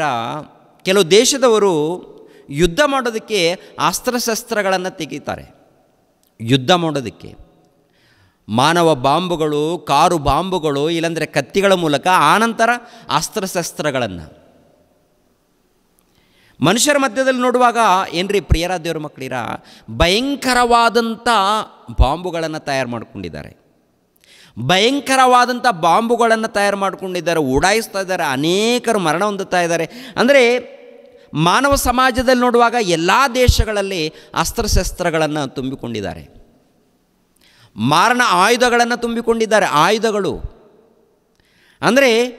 ಕೆಲವು ದೇಶದವರು ಯುದ್ಧ ಮಾಡೋದಕ್ಕೆ ಅಸ್ತ್ರಶಸ್ತ್ರಗಳನ್ನು ತೆಗಿತಾರೆ. ಯುದ್ಧ ಮಾಡೋದಕ್ಕೆ. ಮಾನವ ಬಾಂಬುಗಳು, ಕಾರು ಬಾಂಬುಗಳು, ಇಲ್ಲಾಂದರೆ ಕತ್ತಿಗಳ ಮೂಲಕ ಆನಂತರ ಅಸ್ತ್ರಶಸ್ತ್ರಗಳನ್ನು. ಮನುಷ್ಯರ ಮಧ್ಯದಲ್ಲಿ ನೋಡುವಾಗ, ಏನ್ರಿ ಪ್ರಿಯರ ದೇವ್ರ ಮಕ್ಕಳಿರ, ಭಯಂಕರವಾದಂಥ ಬಾಂಬುಗಳನ್ನು ತಯಾರು ಮಾಡಿಕೊಂಡಿದ್ದಾರೆ. ಭಯಂಕರವಾದಂಥ ಬಾಂಬುಗಳನ್ನು ತಯಾರು ಮಾಡಿಕೊಂಡಿದ್ದಾರೆ, ಉಡಾಯಿಸ್ತಾ ಇದ್ದಾರೆ, ಅನೇಕರು ಮರಣ ಹೊಂದುತ್ತಾ ಇದ್ದಾರೆ. ಅಂದರೆ ಮಾನವ ಸಮಾಜದಲ್ಲಿ ನೋಡುವಾಗ ಎಲ್ಲ ದೇಶಗಳಲ್ಲಿ ಅಸ್ತ್ರಶಸ್ತ್ರಗಳನ್ನು ತುಂಬಿಕೊಂಡಿದ್ದಾರೆ. ಮಾರಣ ಆಯುಧಗಳನ್ನು ತುಂಬಿಕೊಂಡಿದ್ದಾರೆ ಆಯುಧಗಳು. ಅಂದರೆ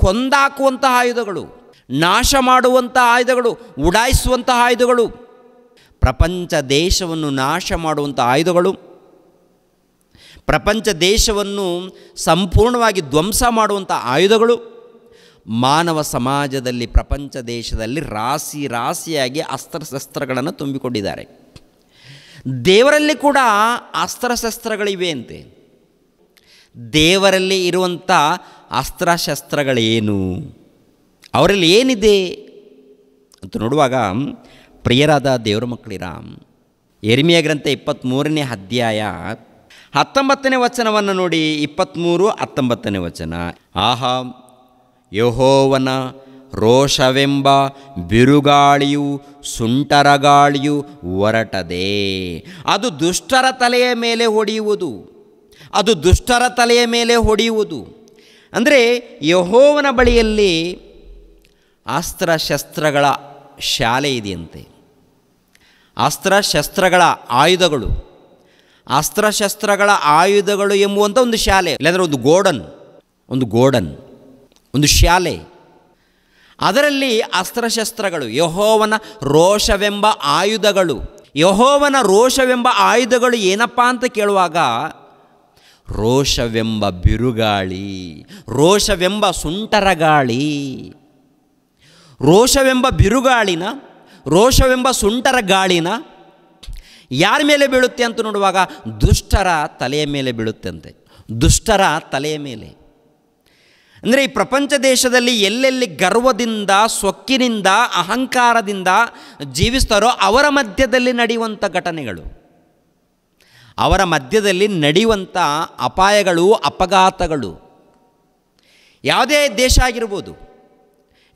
ಕೊಂದಾಕುವಂತಹ ಆಯುಧಗಳು, ನಾಶ ಮಾಡುವಂಥ ಆಯುಧಗಳು, ಉಡಾಯಿಸುವಂತಹ ಆಯುಧಗಳು, ಪ್ರಪಂಚ ದೇಶವನ್ನು ನಾಶ ಮಾಡುವಂಥ ಆಯುಧಗಳು, ಪ್ರಪಂಚ ದೇಶವನ್ನು ಸಂಪೂರ್ಣವಾಗಿ ಧ್ವಂಸ ಮಾಡುವಂಥ ಆಯುಧಗಳು. ಮಾನವ ಸಮಾಜದಲ್ಲಿ, ಪ್ರಪಂಚ ದೇಶದಲ್ಲಿ ರಾಶಿ ರಾಶಿಯಾಗಿ ಅಸ್ತ್ರಶಸ್ತ್ರಗಳನ್ನು ತುಂಬಿಕೊಂಡಿದ್ದಾರೆ. ದೇವರಲ್ಲಿ ಕೂಡ ಅಸ್ತ್ರಶಸ್ತ್ರಗಳಿವೆ ಅಂತೆ. ದೇವರಲ್ಲಿ ಇರುವಂಥ ಅಸ್ತ್ರಶಸ್ತ್ರಗಳೇನು? ಅವರಲ್ಲಿ ಏನಿದೆ? ಅಂತ ನೋಡುವಾಗ, ಪ್ರಿಯರಾದ ದೇವರ ಮಕ್ಕಳಿರಾಮ್ ಎರಿಮೆಯ ಗ್ರಂಥ ಇಪ್ಪತ್ತ್ಮೂರನೇ ಅಧ್ಯಾಯ ಹತ್ತೊಂಬತ್ತನೇ ವಚನವನ್ನು ನೋಡಿ ಇಪ್ಪತ್ತ್ಮೂರು ಹತ್ತೊಂಬತ್ತನೇ ವಚನ. ಆಹಾ ಯಹೋವನ ರೋಷವೆಂಬ ಬಿರುಗಾಳಿಯು ಸುಂಟರಗಾಳಿಯು ಹೊರಟದೆ ಅದು ದುಷ್ಟರ ತಲೆಯ ಮೇಲೆ ಹೊಡೆಯುವುದು. ಅದು ದುಷ್ಟರ ತಲೆಯ ಮೇಲೆ ಹೊಡೆಯುವುದು. ಅಂದರೆ ಯಹೋವನ ಬಳಿಯಲ್ಲಿ ಅಸ್ತ್ರಶಸ್ತ್ರಗಳ ಶಾಲೆ ಇದೆಯಂತೆ. ಅಸ್ತ್ರಶಸ್ತ್ರಗಳ ಆಯುಧಗಳು. ಅಸ್ತ್ರಶಸ್ತ್ರಗಳ ಆಯುಧಗಳು ಎಂಬುವಂಥ ಒಂದು ಶಾಲೆ. ಇಲ್ಲಾಂದರೆ ಒಂದು ಗೋಡನ್. ಒಂದು ಗೋಡನ್. ಒಂದು ಶಾಲೆ. ಅದರಲ್ಲಿ ಅಸ್ತ್ರಶಸ್ತ್ರಗಳು, ಯಹೋವನ ರೋಷವೆಂಬ ಆಯುಧಗಳು. ಯಹೋವನ ರೋಷವೆಂಬ ಆಯುಧಗಳು ಏನಪ್ಪ ಅಂತ ಕೇಳುವಾಗ, ರೋಷವೆಂಬ ಬಿರುಗಾಳಿ, ರೋಷವೆಂಬ ಸುಂಟರಗಾಳಿ. ರೋಷವೆಂಬ ಬಿರುಗಾಳಿನ, ರೋಷವೆಂಬ ಸುಂಟರ ಗಾಳಿನ ಯಾರ ಮೇಲೆ ಬೀಳುತ್ತೆ ಅಂತ ನೋಡುವಾಗ, ದುಷ್ಟರ ತಲೆಯ ಮೇಲೆ ಬೀಳುತ್ತಂತೆ. ದುಷ್ಟರ ತಲೆಯ ಮೇಲೆ. ಅಂದರೆ ಈ ಪ್ರಪಂಚ ದೇಶದಲ್ಲಿ ಎಲ್ಲೆಲ್ಲಿ ಗರ್ವದಿಂದ, ಸೊಕ್ಕಿನಿಂದ, ಅಹಂಕಾರದಿಂದ ಜೀವಿಸ್ತಾರೋ ಅವರ ಮಧ್ಯದಲ್ಲಿ ನಡೆಯುವಂಥ ಘಟನೆಗಳು. ಅವರ ಮಧ್ಯದಲ್ಲಿ ನಡೆಯುವಂಥ ಅಪಾಯಗಳು, ಅಪಘಾತಗಳು. ಯಾವುದೇ ದೇಶ ಆಗಿರ್ಬೋದು.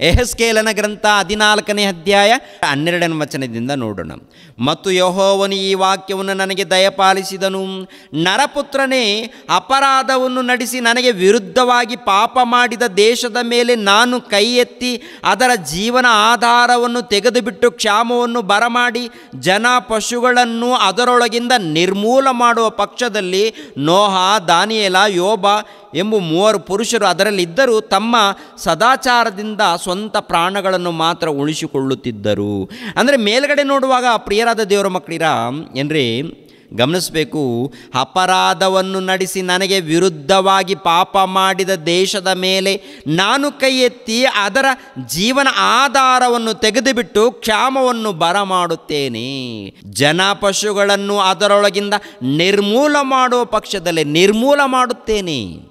ಎಹಸ್ಕೇಲನ ಗ್ರಂಥ ಹದಿನಾಲ್ಕನೇ ಅಧ್ಯಾಯ ಹನ್ನೆರಡನೇ ವಚನದಿಂದ ನೋಡೋಣ. ಮತ್ತು ಯಹೋವನು ಈ ವಾಕ್ಯವನ್ನು ನನಗೆ ದಯಪಾಲಿಸಿದನು. ನರಪುತ್ರನೇ, ಅಪರಾಧವನ್ನು ನಡೆಸಿ ನನಗೆ ವಿರುದ್ಧವಾಗಿ ಪಾಪ ಮಾಡಿದ ದೇಶದ ಮೇಲೆ ನಾನು ಕೈ ಎತ್ತಿ ಅದರ ಜೀವನ ಆಧಾರವನ್ನು ತೆಗೆದುಬಿಟ್ಟು ಕ್ಷಾಮವನ್ನು ಬರಮಾಡಿ ಜನ ಪಶುಗಳನ್ನು ಅದರೊಳಗಿಂದ ನಿರ್ಮೂಲ ಮಾಡುವ ಪಕ್ಷದಲ್ಲಿ ನೋಹ, ದಾನಿಯಲ, ಯೋಬ ಎಂಬ ಮೂವರು ಪುರುಷರು ಅದರಲ್ಲಿದ್ದರೂ ತಮ್ಮ ಸದಾಚಾರದಿಂದ ಸ್ವಂತ ಪ್ರಾಣಗಳನ್ನು ಮಾತ್ರ ಉಳಿಸಿಕೊಳ್ಳುತ್ತಿದ್ದರು. ಅಂದರೆ ಮೇಲುಗಡೆ ನೋಡುವಾಗ ಪ್ರಿಯರಾದ ದೇವರ ಮಕ್ಕಳಿರ ಎನ್ರಿ ಗಮನಿಸಬೇಕು. ಅಪರಾಧವನ್ನು ನಡೆಸಿ ನನಗೆ ವಿರುದ್ಧವಾಗಿ ಪಾಪ ಮಾಡಿದ ದೇಶದ ಮೇಲೆ ನಾನು ಕೈ ಎತ್ತಿ ಅದರ ಜೀವನ ಆಧಾರವನ್ನು ತೆಗೆದುಬಿಟ್ಟು ಕ್ಷಾಮವನ್ನು ಬರಮಾಡುತ್ತೇನೆ. ಜನ ಪಶುಗಳನ್ನು ಅದರೊಳಗಿಂದ ನಿರ್ಮೂಲ ಮಾಡುವ ಪಕ್ಷದಲ್ಲಿ ನಿರ್ಮೂಲ ಮಾಡುತ್ತೇನೆ.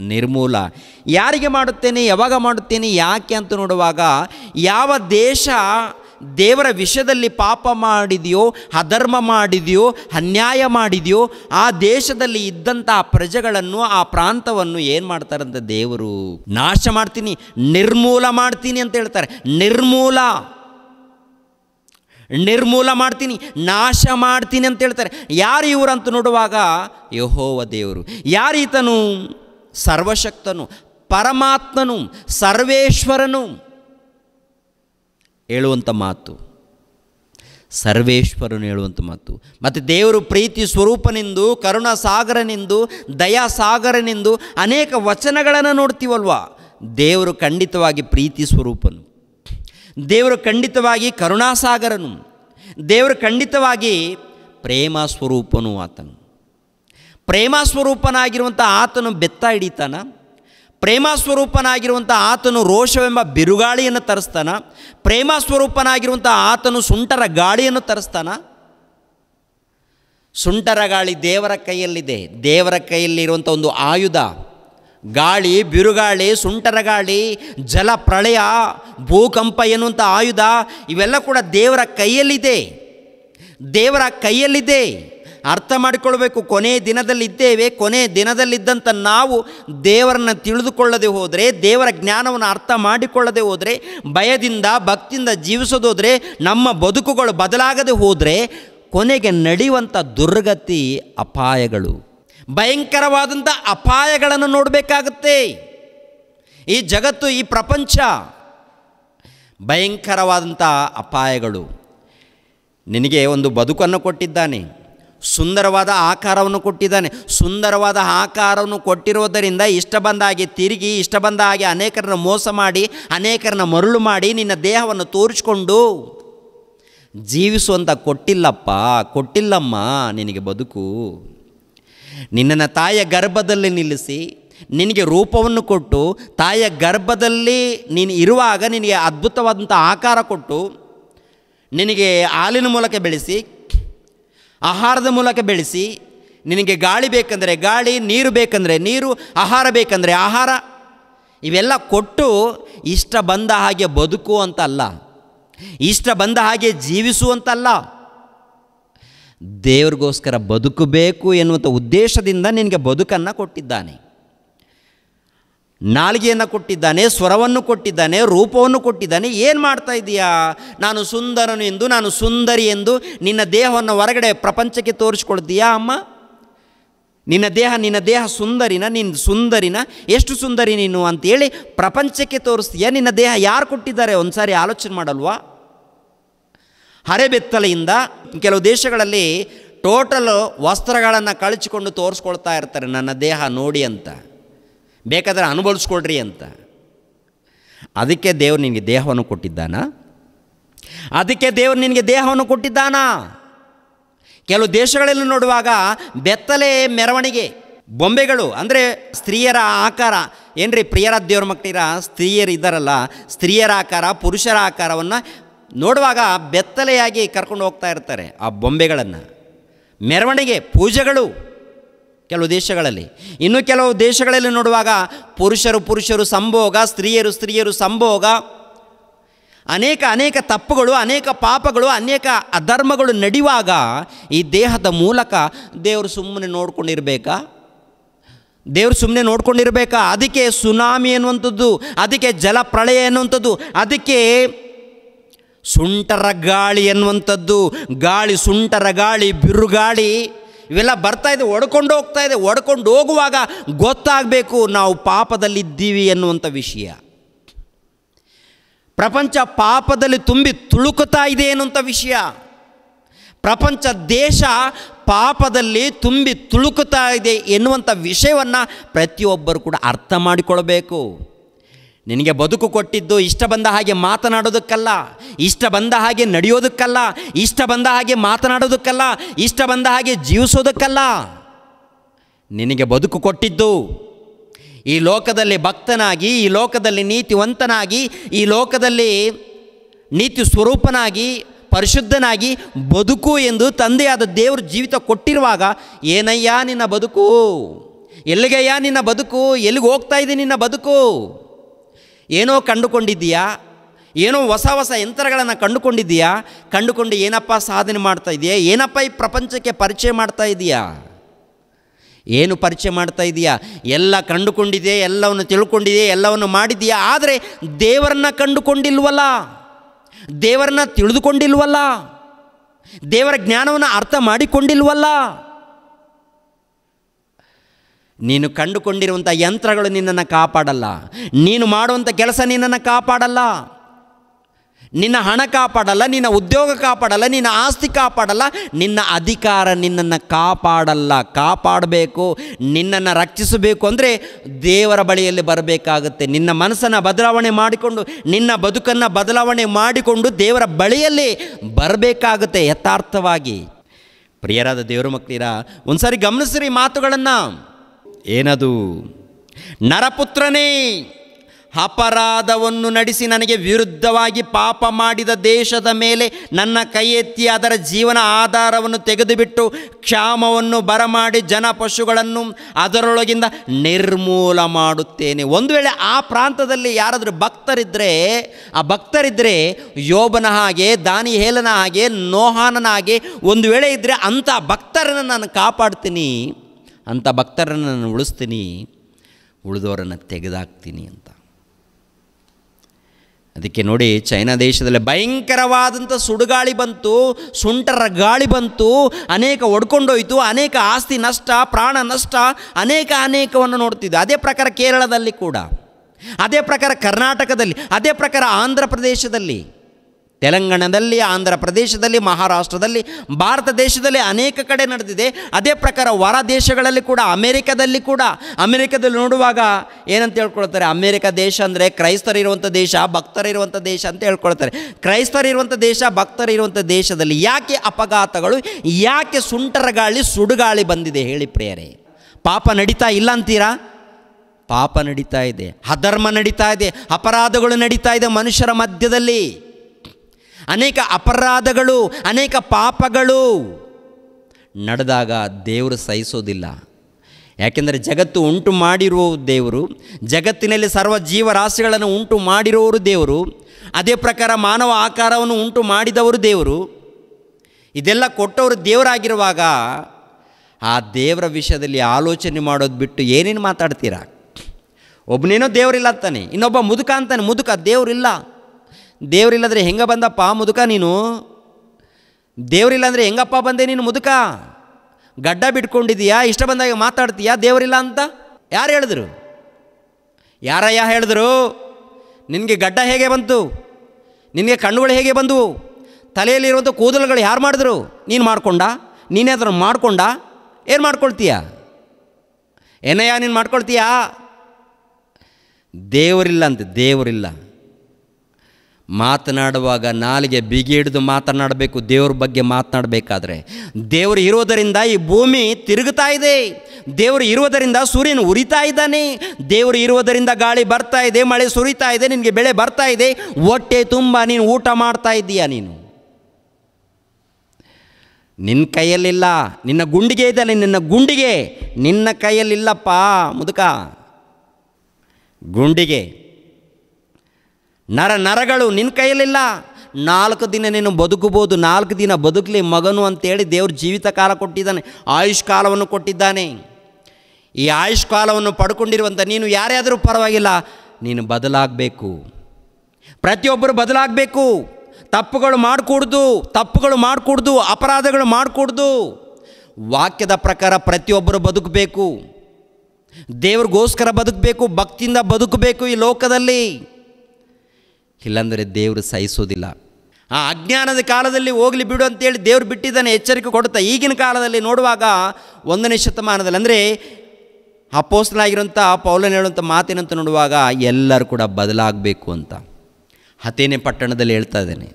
ನಿರ್ಮೂಲ. ಯಾರಿಗೆ ಮಾಡುತ್ತೇನೆ, ಯಾವಾಗ ಮಾಡುತ್ತೇನೆ, ಯಾಕೆ ಅಂತ ನೋಡುವಾಗ, ಯಾವ ದೇಶ ದೇವರ ವಿಷಯದಲ್ಲಿ ಪಾಪ ಮಾಡಿದೆಯೋ, ಅಧರ್ಮ ಮಾಡಿದೆಯೋ, ಅನ್ಯಾಯ ಮಾಡಿದೆಯೋ, ಆ ದೇಶದಲ್ಲಿ ಇದ್ದಂಥ ಪ್ರಜೆಗಳನ್ನು, ಆ ಪ್ರಾಂತವನ್ನು ಏನು ಮಾಡ್ತಾರಂತ ದೇವರು? ನಾಶ ಮಾಡ್ತೀನಿ, ನಿರ್ಮೂಲ ಮಾಡ್ತೀನಿ ಅಂತ ಹೇಳ್ತಾರೆ. ನಿರ್ಮೂಲ. ನಿರ್ಮೂಲ ಮಾಡ್ತೀನಿ, ನಾಶ ಮಾಡ್ತೀನಿ ಅಂತ ಹೇಳ್ತಾರೆ. ಯಾರು ಇವರು ಅಂತ ನೋಡುವಾಗ? ಯಹೋವ ದೇವರು. ಯಾರೀತನು? ಸರ್ವಶಕ್ತನು, ಪರಮಾತ್ಮನು, ಸರ್ವೇಶ್ವರನು. ಹೇಳುವಂಥ ಮಾತು. ಸರ್ವೇಶ್ವರನು ಹೇಳುವಂಥ ಮಾತು. ಮತ್ತು ದೇವರು ಪ್ರೀತಿ ಸ್ವರೂಪನೆಂದು ಕರುಣಾಸಾಗರನೆಂದು ದಯಾಸಾಗರನೆಂದು ದಯಾ ಸಾಗರನೆಂದು ಅನೇಕ ವಚನಗಳನ್ನು ನೋಡ್ತೀವಲ್ವಾ? ದೇವರು ಖಂಡಿತವಾಗಿ ಪ್ರೀತಿ ಸ್ವರೂಪನು. ದೇವರು ಖಂಡಿತವಾಗಿ ಕರುಣಾಸಾಗರನು ದೇವರು ಖಂಡಿತವಾಗಿ ಪ್ರೇಮ ಸ್ವರೂಪನು ಆತನು. ಪ್ರೇಮ ಸ್ವರೂಪನಾಗಿರುವಂಥ ಆತನು ಬೆತ್ತ ಹಿಡಿತಾನ. ಪ್ರೇಮ ಸ್ವರೂಪನಾಗಿರುವಂಥ ಆತನು ರೋಷವೆಂಬ ಬಿರುಗಾಳಿಯನ್ನು ತರಿಸ್ತಾನ. ಪ್ರೇಮ ಸ್ವರೂಪನಾಗಿರುವಂಥ ಆತನು ಸುಂಟರ ಗಾಳಿಯನ್ನು ತರಿಸ್ತಾನ. ಸುಂಟರ ಗಾಳಿ ದೇವರ ಕೈಯಲ್ಲಿದೆ. ದೇವರ ಕೈಯಲ್ಲಿರುವಂಥ ಒಂದು ಆಯುಧ. ಗಾಳಿ, ಬಿರುಗಾಳಿ, ಸುಂಟರ ಗಾಳಿ, ಜಲ ಪ್ರಳಯ, ಭೂಕಂಪ ಎನ್ನುವಂಥ ಆಯುಧ ಇವೆಲ್ಲ ಕೂಡ ದೇವರ ಕೈಯಲ್ಲಿದೆ. ದೇವರ ಕೈಯಲ್ಲಿದೆ. ಅರ್ಥ ಮಾಡಿಕೊಳ್ಬೇಕು. ಕೊನೆ ದಿನದಲ್ಲಿದ್ದೇವೆ. ಕೊನೆ ದಿನದಲ್ಲಿದ್ದಂಥ ನಾವು ದೇವರನ್ನು ತಿಳಿದುಕೊಳ್ಳದೆ ಹೋದರೆ, ದೇವರ ಜ್ಞಾನವನ್ನು ಅರ್ಥ ಮಾಡಿಕೊಳ್ಳದೆ ಹೋದರೆ, ಭಯದಿಂದ, ಭಕ್ತಿಯಿಂದ ಜೀವಿಸೋದೋದ್ರೆ, ನಮ್ಮ ಬದುಕುಗಳು ಬದಲಾಗದೆ ಹೋದರೆ, ಕೊನೆಗೆ ನಡೆಯುವಂಥ ದುರ್ಗತಿ ಅಪಾಯಗಳು. ಭಯಂಕರವಾದಂಥ ಅಪಾಯಗಳನ್ನು ನೋಡಬೇಕಾಗತ್ತೆ. ಈ ಜಗತ್ತು, ಈ ಪ್ರಪಂಚ ಭಯಂಕರವಾದಂಥ ಅಪಾಯಗಳು. ನಿನಗೆ ಒಂದು ಬದುಕನ್ನು ಕೊಟ್ಟಿದ್ದಾನೆ. ಸುಂದರವಾದ ಆಕಾರವನ್ನು ಕೊಟ್ಟಿದ್ದಾನೆ. ಸುಂದರವಾದ ಆಕಾರವನ್ನು ಕೊಟ್ಟಿರುವುದರಿಂದ ಇಷ್ಟ ಬಂದ ಹಾಗೆ ತಿರುಗಿ, ಇಷ್ಟ ಬಂದ ಹಾಗೆ ಅನೇಕರನ್ನ ಮೋಸ ಮಾಡಿ, ಅನೇಕರನ್ನ ಮರುಳು ಮಾಡಿ ನಿನ್ನ ದೇಹವನ್ನು ತೋರಿಸ್ಕೊಂಡು ಜೀವಿಸುವಂಥ ಕೊಟ್ಟಿಲ್ಲಪ್ಪ, ಕೊಟ್ಟಿಲ್ಲಮ್ಮ, ನಿನಗೆ ಬದುಕು. ನಿನ್ನನ್ನು ತಾಯಿಯ ಗರ್ಭದಲ್ಲಿ ನಿಲ್ಲಿಸಿ, ನಿನಗೆ ರೂಪವನ್ನು ಕೊಟ್ಟು, ತಾಯಿಯ ಗರ್ಭದಲ್ಲಿ ನೀನು ಇರುವಾಗ ನಿನಗೆ ಅದ್ಭುತವಾದಂಥ ಆಕಾರ ಕೊಟ್ಟು, ನಿನಗೆ ಹಾಲಿನ ಮೂಲಕ ಬೆಳೆಸಿ ಆಹಾರದ ಮೂಲಕ ಬೆಳೆಸಿ, ನಿನಗೆ ಗಾಳಿ ಬೇಕಂದರೆ ಗಾಳಿ, ನೀರು ಬೇಕಂದರೆ ನೀರು, ಆಹಾರ ಬೇಕಂದರೆ ಆಹಾರ, ಇವೆಲ್ಲ ಕೊಟ್ಟು ಇಷ್ಟ ಬಂದ ಹಾಗೆ ಬದುಕು ಅಂತ ಅಲ್ಲ ಇಷ್ಟ ಬಂದ ಹಾಗೆ ಜೀವಿಸು ಅಂತಲ್ಲ. ದೇವ್ರಿಗೋಸ್ಕರ ಬದುಕಬೇಕು ಎನ್ನುವಂಥ ಉದ್ದೇಶದಿಂದ ನಿನಗೆ ಬದುಕನ್ನು ಕೊಟ್ಟಿದ್ದಾನೆ. ನಾಲಿಗೆಯನ್ನು ಕೊಟ್ಟಿದ್ದಾನೆ, ಸ್ವರವನ್ನು ಕೊಟ್ಟಿದ್ದಾನೆ, ರೂಪವನ್ನು ಕೊಟ್ಟಿದ್ದಾನೆ, ಏನು ಮಾಡ್ತಾ ಇದ್ದೀಯಾ ನಾನು ಸುಂದರನು ಎಂದು, ನಾನು ಸುಂದರಿ ಎಂದು ನಿನ್ನ ದೇಹವನ್ನು ಹೊರಗಡೆ ಪ್ರಪಂಚಕ್ಕೆ ತೋರಿಸ್ಕೊಳ್ತೀಯಾ ಅಮ್ಮ? ನಿನ್ನ ದೇಹ ನಿನ್ನ ದೇಹ ಸುಂದರಿನ ನಿನ್ನ ಸುಂದರಿನ, ಎಷ್ಟು ಸುಂದರಿ ನೀನು ಅಂತೇಳಿ ಪ್ರಪಂಚಕ್ಕೆ ತೋರಿಸ್ತೀಯ? ನಿನ್ನ ದೇಹ ಯಾರು ಕೊಟ್ಟಿದ್ದಾರೆ? ಒಂದು ಸಾರಿ ಆಲೋಚನೆ ಮಾಡಲ್ವಾ? ಹರೆಬೆತ್ತಲೆಯಿಂದ ಕೆಲವು ದೇಶಗಳಲ್ಲಿ ಟೋಟಲ್ ವಸ್ತ್ರಗಳನ್ನು ಕಳಚಿಕೊಂಡು ತೋರಿಸ್ಕೊಳ್ತಾ ಇರ್ತಾರೆ ನನ್ನ ದೇಹ ನೋಡಿ ಅಂತ. ಬೇಕಾದರೆ ಅನುಭವಿಸ್ಕೊಳ್ರಿ ಅಂತ. ಅದಕ್ಕೆ ದೇವರು ನಿನಗೆ ದೇಹವನ್ನು ಕೊಟ್ಟಿದ್ದಾನ? ಅದಕ್ಕೆ ದೇವರು ನಿನಗೆ ದೇಹವನ್ನು ಕೊಟ್ಟಿದ್ದಾನ? ಕೆಲವು ದೇಶಗಳಲ್ಲಿ ನೋಡುವಾಗ ಬೆತ್ತಲೆ ಮೆರವಣಿಗೆ, ಬೊಂಬೆಗಳು, ಅಂದರೆ ಸ್ತ್ರೀಯರ ಆಕಾರ. ಏನ್ರಿ ಪ್ರಿಯರ ದೇವ್ರ ಮಕ್ಕಳಿರ ಸ್ತ್ರೀಯರು ಇದ್ದಾರಲ್ಲ, ಸ್ತ್ರೀಯರ ಆಕಾರ, ಪುರುಷರ ಆಕಾರವನ್ನು ನೋಡುವಾಗ ಬೆತ್ತಲೆಯಾಗಿ ಕರ್ಕೊಂಡು ಹೋಗ್ತಾ ಇರ್ತಾರೆ ಆ ಬೊಂಬೆಗಳನ್ನು. ಮೆರವಣಿಗೆ, ಪೂಜೆಗಳು ಕೆಲವು ದೇಶಗಳಲ್ಲಿ. ಇನ್ನು ಕೆಲವು ದೇಶಗಳಲ್ಲಿ ನೋಡುವಾಗ ಪುರುಷರು ಪುರುಷರು ಸಂಭೋಗ, ಸ್ತ್ರೀಯರು ಸ್ತ್ರೀಯರು ಸಂಭೋಗ. ಅನೇಕ ಅನೇಕ ತಪ್ಪುಗಳು, ಅನೇಕ ಪಾಪಗಳು, ಅನೇಕ ಅಧರ್ಮಗಳು ನಡೆಯುವಾಗ ಈ ದೇಹದ ಮೂಲಕ ದೇವರು ಸುಮ್ಮನೆ ನೋಡ್ಕೊಂಡಿರಬೇಕಾ? ದೇವರು ಸುಮ್ಮನೆ ನೋಡ್ಕೊಂಡಿರಬೇಕಾ? ಅದಕ್ಕೆ ಸುನಾಮಿ ಅನ್ನುವಂಥದ್ದು ಅದಕ್ಕೆ ಜಲಪ್ರಳಯ ಅನ್ನುವಂಥದ್ದು ಅದಕ್ಕೆ ಸುಂಟರ ಗಾಳಿ ಅನ್ನುವಂಥದ್ದು ಗಾಳಿ ಸುಂಟರ ಗಾಳಿ ಬಿರುಗಾಳಿ. ಇವೆಲ್ಲ ಬರ್ತಾ ಇದೆ, ಒಡ್ಕೊಂಡು ಹೋಗ್ತಾ ಇದೆ. ಒಡ್ಕೊಂಡು ಹೋಗುವಾಗ ಗೊತ್ತಾಗಬೇಕು ನಾವು ಪಾಪದಲ್ಲಿದ್ದೀವಿ ಎನ್ನುವಂಥ ವಿಷಯ. ಪ್ರಪಂಚ ಪಾಪದಲ್ಲಿ ತುಂಬಿ ತುಳುಕುತ್ತಾ ಇದೆ ಎನ್ನುವಂಥ ವಿಷಯ. ಪ್ರಪಂಚ ದೇಶ ಪಾಪದಲ್ಲಿ ತುಂಬಿ ತುಳುಕುತ್ತಾ ಇದೆ ಎನ್ನುವಂಥ ವಿಷಯವನ್ನು ಪ್ರತಿಯೊಬ್ಬರು ಕೂಡ ಅರ್ಥ ಮಾಡಿಕೊಳ್ಬೇಕು. ನಿನಗೆ ಬದುಕು ಕೊಟ್ಟಿದ್ದು ಇಷ್ಟ ಬಂದ ಹಾಗೆ ಮಾತನಾಡೋದಕ್ಕಲ್ಲ, ಇಷ್ಟ ಬಂದ ಹಾಗೆ ನಡೆಯೋದಕ್ಕಲ್ಲ, ಇಷ್ಟ ಬಂದ ಹಾಗೆ ಮಾತನಾಡೋದಕ್ಕಲ್ಲ, ಇಷ್ಟ ಬಂದ ಹಾಗೆ ಜೀವಿಸೋದಕ್ಕಲ್ಲ. ನಿನಗೆ ಬದುಕು ಕೊಟ್ಟಿದ್ದು ಈ ಲೋಕದಲ್ಲಿ ಭಕ್ತನಾಗಿ, ಈ ಲೋಕದಲ್ಲಿ ನೀತಿವಂತನಾಗಿ, ಈ ಲೋಕದಲ್ಲಿ ನೀತಿ ಸ್ವರೂಪನಾಗಿ, ಪರಿಶುದ್ಧನಾಗಿ ಬದುಕು ಎಂದು ತಂದೆಯಾದ ದೇವರು ಜೀವಿತ ಕೊಟ್ಟಿರುವಾಗ, ಏನಯ್ಯ ನಿನ್ನ ಬದುಕು? ಎಲ್ಲಿಗಯ್ಯ ನಿನ್ನ ಬದುಕು? ಎಲ್ಲಿಗೆ ಹೋಗ್ತಾ ಇದೆ ನಿನ್ನ ಬದುಕು? ಏನೋ ಕಂಡುಕೊಂಡಿದ್ದೀಯಾ? ಏನೋ ಹೊಸ ಹೊಸ ಯಂತ್ರಗಳನ್ನು ಕಂಡುಕೊಂಡಿದ್ದೀಯಾ? ಕಂಡುಕೊಂಡು ಏನಪ್ಪ ಸಾಧನೆ ಮಾಡ್ತಾ ಇದೆಯಾ? ಏನಪ್ಪ ಈ ಪ್ರಪಂಚಕ್ಕೆ ಪರಿಚಯ ಮಾಡ್ತಾ ಇದೆಯಾ? ಏನು ಪರಿಚಯ ಮಾಡ್ತಾ ಇದೆಯಾ? ಎಲ್ಲ ಕಂಡುಕೊಂಡಿದೆ, ಎಲ್ಲವನ್ನು ತಿಳ್ಕೊಂಡಿದೆ, ಎಲ್ಲವನ್ನು ಮಾಡಿದೆಯಾ ಆದರೆ ದೇವರನ್ನ ಕಂಡುಕೊಂಡಿಲ್ವಲ್ಲ? ದೇವರನ್ನ ತಿಳಿದುಕೊಂಡಿಲ್ವಲ್ಲ? ದೇವರ ಜ್ಞಾನವನ್ನು ಅರ್ಥ ಮಾಡಿಕೊಂಡಿಲ್ವಲ್ಲ? ನೀನು ಕಂಡುಕೊಂಡಿರುವಂಥ ಯಂತ್ರಗಳು ನಿನ್ನನ್ನು ಕಾಪಾಡಲ್ಲ. ನೀನು ಮಾಡುವಂಥ ಕೆಲಸ ನಿನ್ನನ್ನು ಕಾಪಾಡಲ್ಲ. ನಿನ್ನ ಹಣ ಕಾಪಾಡಲ್ಲ, ನಿನ್ನ ಉದ್ಯೋಗ ಕಾಪಾಡಲ್ಲ, ನಿನ್ನ ಆಸ್ತಿ ಕಾಪಾಡಲ್ಲ, ನಿನ್ನ ಅಧಿಕಾರ ನಿನ್ನನ್ನು ಕಾಪಾಡಲ್ಲ. ಕಾಪಾಡಬೇಕು, ನಿನ್ನನ್ನು ರಕ್ಷಿಸಬೇಕು ಅಂದರೆ ದೇವರ ಬಳಿಯಲ್ಲಿ ಬರಬೇಕಾಗುತ್ತೆ. ನಿನ್ನ ಮನಸ್ಸನ್ನು ಬದಲಾವಣೆ ಮಾಡಿಕೊಂಡು, ನಿನ್ನ ಬದುಕನ್ನು ಬದಲಾವಣೆ ಮಾಡಿಕೊಂಡು ದೇವರ ಬಳಿಯಲ್ಲಿ ಬರಬೇಕಾಗುತ್ತೆ ಯಥಾರ್ಥವಾಗಿ. ಪ್ರಿಯರಾದ ದೇವರ ಮಕ್ಕಳಿರ, ಒಂದ್ಸಾರಿ ಗಮನಿಸ್ರಿ ಮಾತುಗಳನ್ನು. ಏನದು? ನರಪುತ್ರನೇ, ಅಪರಾಧವನ್ನು ನಡೆಸಿ ನನಗೆ ವಿರುದ್ಧವಾಗಿ ಪಾಪ ಮಾಡಿದ ದೇಶದ ಮೇಲೆ ನನ್ನ ಕೈ ಎತ್ತಿ ಅದರ ಜೀವನ ಆಧಾರವನ್ನು ತೆಗೆದುಬಿಟ್ಟು ಕ್ಷಾಮವನ್ನು ಬರಮಾಡಿ ಜನ ಪಶುಗಳನ್ನು ಅದರೊಳಗಿಂದ ನಿರ್ಮೂಲ ಮಾಡುತ್ತೇನೆ. ಒಂದು ವೇಳೆ ಆ ಪ್ರಾಂತದಲ್ಲಿ ಯಾರಾದರೂ ಭಕ್ತರಿದ್ದರೆ ಆ ಭಕ್ತರಿದ್ದರೆ ಯೋಬನ ಹಾಗೆ ದಾನಿ ಹೇಲನ ಹಾಗೆ, ನೋಹಾನನ ಹಾಗೆ ಒಂದು ವೇಳೆ ಇದ್ದರೆ ಅಂಥ ಭಕ್ತರನ್ನು ನಾನು ಕಾಪಾಡ್ತೀನಿ. ಅಂಥ ಭಕ್ತರನ್ನು ನಾನು ಉಳಿಸ್ತೀನಿ, ಉಳಿದವರನ್ನು ತೆಗೆದಾಕ್ತೀನಿ ಅಂತ. ಅದಕ್ಕೆ ನೋಡಿ, ಚೈನಾ ದೇಶದಲ್ಲಿ ಭಯಂಕರವಾದಂಥ ಸುಡುಗಾಳಿ ಬಂತು, ಸುಂಟರ ಗಾಳಿ ಬಂತು, ಅನೇಕ ಒಡ್ಕೊಂಡೋಯ್ತು, ಅನೇಕ ಆಸ್ತಿ ನಷ್ಟ, ಪ್ರಾಣ ನಷ್ಟ, ಅನೇಕ ಅನೇಕವನ್ನು ನೋಡ್ತಿದ್ದೆ ಅದೇ ಪ್ರಕಾರ ಕೇರಳದಲ್ಲಿ ಕೂಡ, ಅದೇ ಪ್ರಕಾರ ಕರ್ನಾಟಕದಲ್ಲಿ, ಅದೇ ಪ್ರಕಾರ ಆಂಧ್ರ ಪ್ರದೇಶದಲ್ಲಿ. ತೆಲಂಗಾಣದಲ್ಲಿ ಆಂಧ್ರ ಪ್ರದೇಶದಲ್ಲಿ ಮಹಾರಾಷ್ಟ್ರದಲ್ಲಿ, ಭಾರತ ದೇಶದಲ್ಲಿ ಅನೇಕ ಕಡೆ ನಡೆದಿದೆ. ಅದೇ ಪ್ರಕಾರ ಹೊರ ದೇಶಗಳಲ್ಲಿ ಕೂಡ, ಅಮೇರಿಕದಲ್ಲಿ ಕೂಡ. ಅಮೇರಿಕದಲ್ಲಿ ನೋಡುವಾಗ ಏನಂತ ಹೇಳ್ಕೊಳ್ತಾರೆ? ಅಮೇರಿಕ ದೇಶ ಅಂದರೆ ಕ್ರೈಸ್ತರಿರುವಂಥ ದೇಶ ಭಕ್ತರಿರುವಂಥ ದೇಶ ಅಂತ ಹೇಳ್ಕೊಳ್ತಾರೆ. ಕ್ರೈಸ್ತರಿರುವಂಥ ದೇಶ ಭಕ್ತರಿರುವಂಥ ದೇಶದಲ್ಲಿ ಯಾಕೆ ಅಪಘಾತಗಳು, ಯಾಕೆ ಸುಂಟರ ಗಾಳಿ, ಸುಡುಗಾಳಿ ಬಂದಿದೆ ಹೇಳಿ ಪ್ರಿಯರೇ. ಪಾಪ ನಡೀತಾ ಇಲ್ಲ ಅಂತೀರಾ? ಪಾಪ ನಡೀತಾ ಇದೆ. ಅಧರ್ಮ ನಡೀತಾ ಇದೆ. ಅಪರಾಧಗಳು ನಡೀತಾ ಇದೆ ಮನುಷ್ಯರ ಮಧ್ಯದಲ್ಲಿ. ಅನೇಕ ಅಪರಾಧಗಳು, ಅನೇಕ ಪಾಪಗಳು ನಡೆದಾಗ ದೇವರು ಸಹಿಸೋದಿಲ್ಲ. ಯಾಕೆಂದರೆ ಜಗತ್ತು ಉಂಟು ಮಾಡಿರುವ ದೇವರು, ಜಗತ್ತಿನಲ್ಲಿ ಸರ್ವ ಜೀವರಾಶಿಗಳನ್ನು ಉಂಟು ಮಾಡಿರುವವರು ದೇವರು, ಅದೇ ಪ್ರಕಾರ ಮಾನವ ಆಕಾರವನ್ನು ಉಂಟು ಮಾಡಿದವರು ದೇವರು. ಇದೆಲ್ಲ ಕೊಟ್ಟವರು ದೇವರಾಗಿರುವಾಗ ಆ ದೇವರ ವಿಷಯದಲ್ಲಿ ಆಲೋಚನೆ ಮಾಡೋದು ಬಿಟ್ಟು ಏನೇನು ಮಾತಾಡ್ತೀರಾ? ಒಬ್ಬನೇನೋ ದೇವರಿಲ್ಲ ಅಂತಾನೆ, ಇನ್ನೊಬ್ಬ ಮುದುಕ ಅಂತಾನೆ, ಮುದುಕ ದೇವರಿಲ್ಲ. ದೇವರಿಲ್ಲದ್ರೆ ಹೆಂಗ ಬಂದಪ್ಪ ಮುದುಕ ನೀನು? ದೇವರಿಲ್ಲ ಅಂದರೆ ಹೆಂಗಪ್ಪ ಬಂದೆ ನೀನು ಮುದುಕ? ಗಡ್ಡ ಬಿಟ್ಕೊಂಡಿದೀಯಾ ಇಷ್ಟ ಬಂದಾಗ ಮಾತಾಡ್ತೀಯಾ? ದೇವರಿಲ್ಲ ಅಂತ? ಯಾರು ಹೇಳಿದ್ರು? ಯಾರಯ್ಯ ಹೇಳಿದ್ರು? ನಿನಗೆ ಗಡ್ಡ ಹೇಗೆ ಬಂತು? ನಿನಗೆ ಕಣ್ಣುಗಳು ಹೇಗೆ ಬಂದವು? ತಲೆಯಲ್ಲಿರುವಂಥ ಕೂದಲುಗಳು ಯಾರು ಮಾಡಿದ್ರು? ನೀನು ಮಾಡ್ಕೊಂಡ? ನೀನೇ ಅದನ್ನು ಮಾಡ್ಕೊಂಡ? ಏನು ಮಾಡ್ಕೊಳ್ತೀಯ? ಏನಯ್ಯ ನೀನು ಮಾಡ್ಕೊಳ್ತೀಯಾ? ದೇವರಿಲ್ಲ ಅಂತ, ದೇವರಿಲ್ಲ. ಮಾತನಾಡುವಾಗ ನಾಲಿಗೆ ಬಿಗಿ ಹಿಡಿದು ಮಾತನಾಡಬೇಕು, ದೇವ್ರ ಬಗ್ಗೆ ಮಾತನಾಡಬೇಕಾದ್ರೆ. ದೇವರು ಇರೋದರಿಂದ ಈ ಭೂಮಿ ತಿರುಗುತ್ತಾ ಇದೆ. ದೇವರು ಇರುವುದರಿಂದ ಸೂರ್ಯನು ಉರಿತಾ ಇದ್ದಾನೆ. ದೇವರು ಇರುವುದರಿಂದ ಗಾಳಿ ಬರ್ತಾ ಇದೆ, ಮಳೆ ಸುರಿತಾ ಇದೆ, ನಿನಗೆ ಬೆಳೆ ಬರ್ತಾ ಇದೆ. ಹೊಟ್ಟೆ ತುಂಬ, ನೀನು ಊಟ ಮಾಡ್ತಾ ಇದ್ದೀಯ ನೀನು? ನಿನ್ನ ಕೈಯಲ್ಲಿಲ್ಲ, ನಿನ್ನ ಗುಂಡಿಗೆ ಇದ್ದಾನೆ ನಿನ್ನ ಗುಂಡಿಗೆ. ನಿನ್ನ ಕೈಯಲ್ಲಿಲ್ಲಪ್ಪ, ಮುದುಕ. ಗುಂಡಿಗೆ. ನರ ನರಗಳು ನಿನ್ನ ಕೈಯಲ್ಲಿಲ್ಲ. ನಾಲ್ಕು ದಿನ ನೀನು ಬದುಕಬೋದು, ನಾಲ್ಕು ದಿನ ಬದುಕಲಿ ಮಗನು ಅಂತೇಳಿ ದೇವರು ಜೀವಿತ ಕಾಲ ಕೊಟ್ಟಿದ್ದಾನೆ, ಆಯುಷ್ ಕಾಲವನ್ನು ಕೊಟ್ಟಿದ್ದಾನೆ. ಈ ಆಯುಷ್ ಕಾಲವನ್ನು ಪಡ್ಕೊಂಡಿರುವಂಥ ನೀನು ಯಾರೇ ಪರವಾಗಿಲ್ಲ, ನೀನು ಬದಲಾಗಬೇಕು. ಪ್ರತಿಯೊಬ್ಬರು ಬದಲಾಗಬೇಕು. ತಪ್ಪುಗಳು ಮಾಡಿಕೊಡ್ದು ತಪ್ಪುಗಳು ಮಾಡಿಕೊಡ್ದು, ಅಪರಾಧಗಳು ಮಾಡಿಕೊಡ್ದು. ವಾಕ್ಯದ ಪ್ರಕಾರ ಪ್ರತಿಯೊಬ್ಬರು ಬದುಕಬೇಕು. ದೇವ್ರಿಗೋಸ್ಕರ ಬದುಕಬೇಕು, ಭಕ್ತಿಯಿಂದ ಬದುಕಬೇಕು ಈ ಲೋಕದಲ್ಲಿ. ಇಲ್ಲಾಂದರೆ ದೇವರು ಸಹಿಸೋದಿಲ್ಲ. ಆ ಅಜ್ಞಾನದ ಕಾಲದಲ್ಲಿ ಹೋಗಲಿ ಬಿಡು ಅಂತೇಳಿ ದೇವರು ಬಿಟ್ಟಿದ್ದಾನೆ ಎಚ್ಚರಿಕೆ ಕೊಡುತ್ತಾ ಈಗಿನ ಕಾಲದಲ್ಲಿ ನೋಡುವಾಗ ಒಂದನೇ ಶತಮಾನದಲ್ಲಿ ಅಂದರೆ ಅಪೋಸ್ಲಾಗಿರುವಂಥ ಪೌಲನ್ ಹೇಳುವಂಥ ಮಾತಿನಂತ ನೋಡುವಾಗ ಎಲ್ಲರೂ ಕೂಡ ಬದಲಾಗಬೇಕು ಅಂತ. ಹತೇನೆ ಪಟ್ಟಣದಲ್ಲಿ ಹೇಳ್ತಾ ಇದ್ದೇನೆ.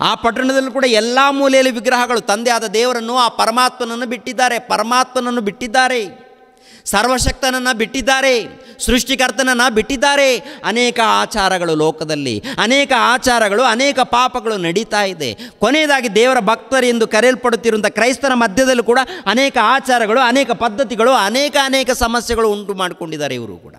ಆ ಪಟ್ಟಣದಲ್ಲೂ ಕೂಡ ಎಲ್ಲ ಮೂಲೆಯಲ್ಲಿ ವಿಗ್ರಹಗಳು ತಂದೆ ಆದ ದೇವರನ್ನು ಆ ಪರಮಾತ್ಮನನ್ನು ಬಿಟ್ಟಿದ್ದಾರೆ ಪರಮಾತ್ಮನನ್ನು ಬಿಟ್ಟಿದ್ದಾರೆ. ಸರ್ವಶಕ್ತನನ್ನು ಬಿಟ್ಟಿದ್ದಾರೆ, ಸೃಷ್ಟಿಕರ್ತನನ್ನು ಬಿಟ್ಟಿದ್ದಾರೆ. ಅನೇಕ ಆಚಾರಗಳು ಲೋಕದಲ್ಲಿ, ಅನೇಕ ಆಚಾರಗಳು, ಅನೇಕ ಪಾಪಗಳು ನಡೀತಾ ಇದೆ. ಕೊನೆಯದಾಗಿ ದೇವರ ಭಕ್ತರು ಎಂದು ಕರೆಯಲ್ಪಡುತ್ತಿರುವಂಥ ಕ್ರೈಸ್ತನ ಮಧ್ಯದಲ್ಲೂ ಕೂಡ ಅನೇಕ ಆಚಾರಗಳು, ಅನೇಕ ಪದ್ಧತಿಗಳು, ಅನೇಕ ಅನೇಕ ಸಮಸ್ಯೆಗಳು ಉಂಟು ಮಾಡಿಕೊಂಡಿದ್ದಾರೆ ಇವರು ಕೂಡ.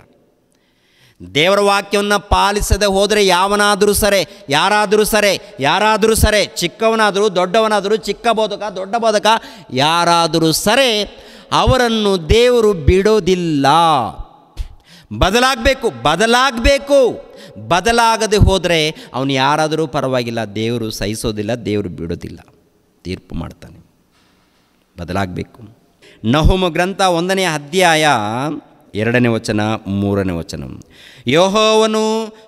ದೇವರ ವಾಕ್ಯವನ್ನು ಪಾಲಿಸದೆ ಹೋದರೆ ಯಾವನಾದರೂ ಸರಿ, ಯಾರಾದರೂ ಸರಿ ಯಾರಾದರೂ ಸರಿ, ಚಿಕ್ಕವನಾದರೂ, ದೊಡ್ಡವನಾದರೂ, ಚಿಕ್ಕ ಬೋಧಕ, ದೊಡ್ಡ ಬೋಧಕ, ಯಾರಾದರೂ ಸರೆ ಅವರನ್ನು ದೇವರು ಬಿಡೋದಿಲ್ಲ. ಬದಲಾಗಬೇಕು ಬದಲಾಗಬೇಕು. ಬದಲಾಗದೆ ಹೋದರೆ ಅವನು ಯಾರಾದರೂ ಪರವಾಗಿಲ್ಲ, ದೇವರು ಸಹಿಸೋದಿಲ್ಲ, ದೇವರು ಬಿಡೋದಿಲ್ಲ. ತೀರ್ಪು ಮಾಡ್ತಾನೆ. ಬದಲಾಗಬೇಕು. ನಹೋಮ ಗ್ರಂಥ ಒಂದನೇ ಅಧ್ಯಾಯ ಎರಡನೇ ವಚನ, ಮೂರನೇ ವಚನ. ಯೋಹೋವನು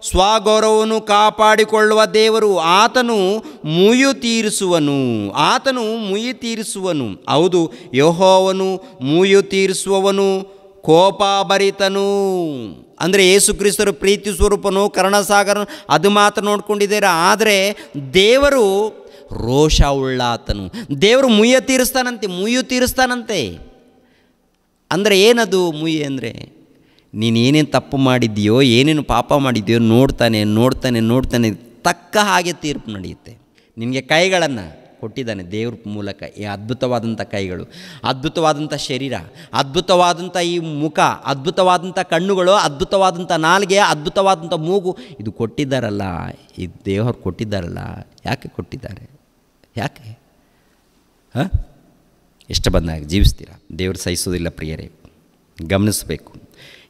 ಸ್ವಗೌರವವನ್ನು ಕಾಪಾಡಿಕೊಳ್ಳುವ ದೇವರು ಆತನು ಮುಯು ತೀರಿಸುವನು, ಆತನು ಮುಯಿ ತೀರಿಸುವನು. ಹೌದು, ಯೋಹೋವನು ಮುಯು ತೀರಿಸುವವನು ಕೋಪಭರಿತನು. ಅಂದರೆ ಯೇಸು ಕ್ರಿಸ್ತರು ಪ್ರೀತಿ ಸ್ವರೂಪನು ಕರ್ಣಸಾಗರ ಅದು ಮಾತ್ರ ನೋಡ್ಕೊಂಡಿದ್ದೀರ? ಆದರೆ ದೇವರು ರೋಷ ಉಳ್ಳಾತನು ದೇವರು ಮುಯ್ಯ ತೀರಿಸ್ತಾನಂತೆ, ಮುಯ್ಯು ತೀರಿಸ್ತಾನಂತೆ. ಅಂದರೆ ಏನದು ಮುಯಿ ಅಂದರೆ ನೀನು ಏನೇನು ತಪ್ಪು ಮಾಡಿದ್ದೀಯೋ, ಏನೇನು ಪಾಪ ಮಾಡಿದ್ದೀಯೋ ನೋಡ್ತಾನೆ ನೋಡ್ತಾನೆ ನೋಡ್ತಾನೆ, ತಕ್ಕ ಹಾಗೆ ತೀರ್ಪು ನಡೆಯುತ್ತೆ. ನಿನಗೆ ಕೈಗಳನ್ನು ಕೊಟ್ಟಿದ್ದಾನೆ ದೇವ್ರ ಮೂಲಕ, ಈ ಅದ್ಭುತವಾದಂಥ ಕೈಗಳು, ಅದ್ಭುತವಾದಂಥ ಶರೀರ, ಅದ್ಭುತವಾದಂಥ ಈ ಮುಖ, ಅದ್ಭುತವಾದಂಥ ಕಣ್ಣುಗಳು, ಅದ್ಭುತವಾದಂಥ ನಾಲಿಗೆ, ಅದ್ಭುತವಾದಂಥ ಮೂಗು, ಇದು ಕೊಟ್ಟಿದ್ದಾರಲ್ಲ, ಈ ದೇವರು ಕೊಟ್ಟಿದ್ದಾರಲ್ಲ, ಯಾಕೆ ಕೊಟ್ಟಿದ್ದಾರೆ? ಯಾಕೆ? ಹಾಂ? ಇಷ್ಟ ಬಂದಾಗ ಜೀವಿಸ್ತೀರಾ? ದೇವರು ಸಹಿಸೋದಿಲ್ಲ ಪ್ರಿಯರೇ. ಗಮನಿಸಬೇಕು.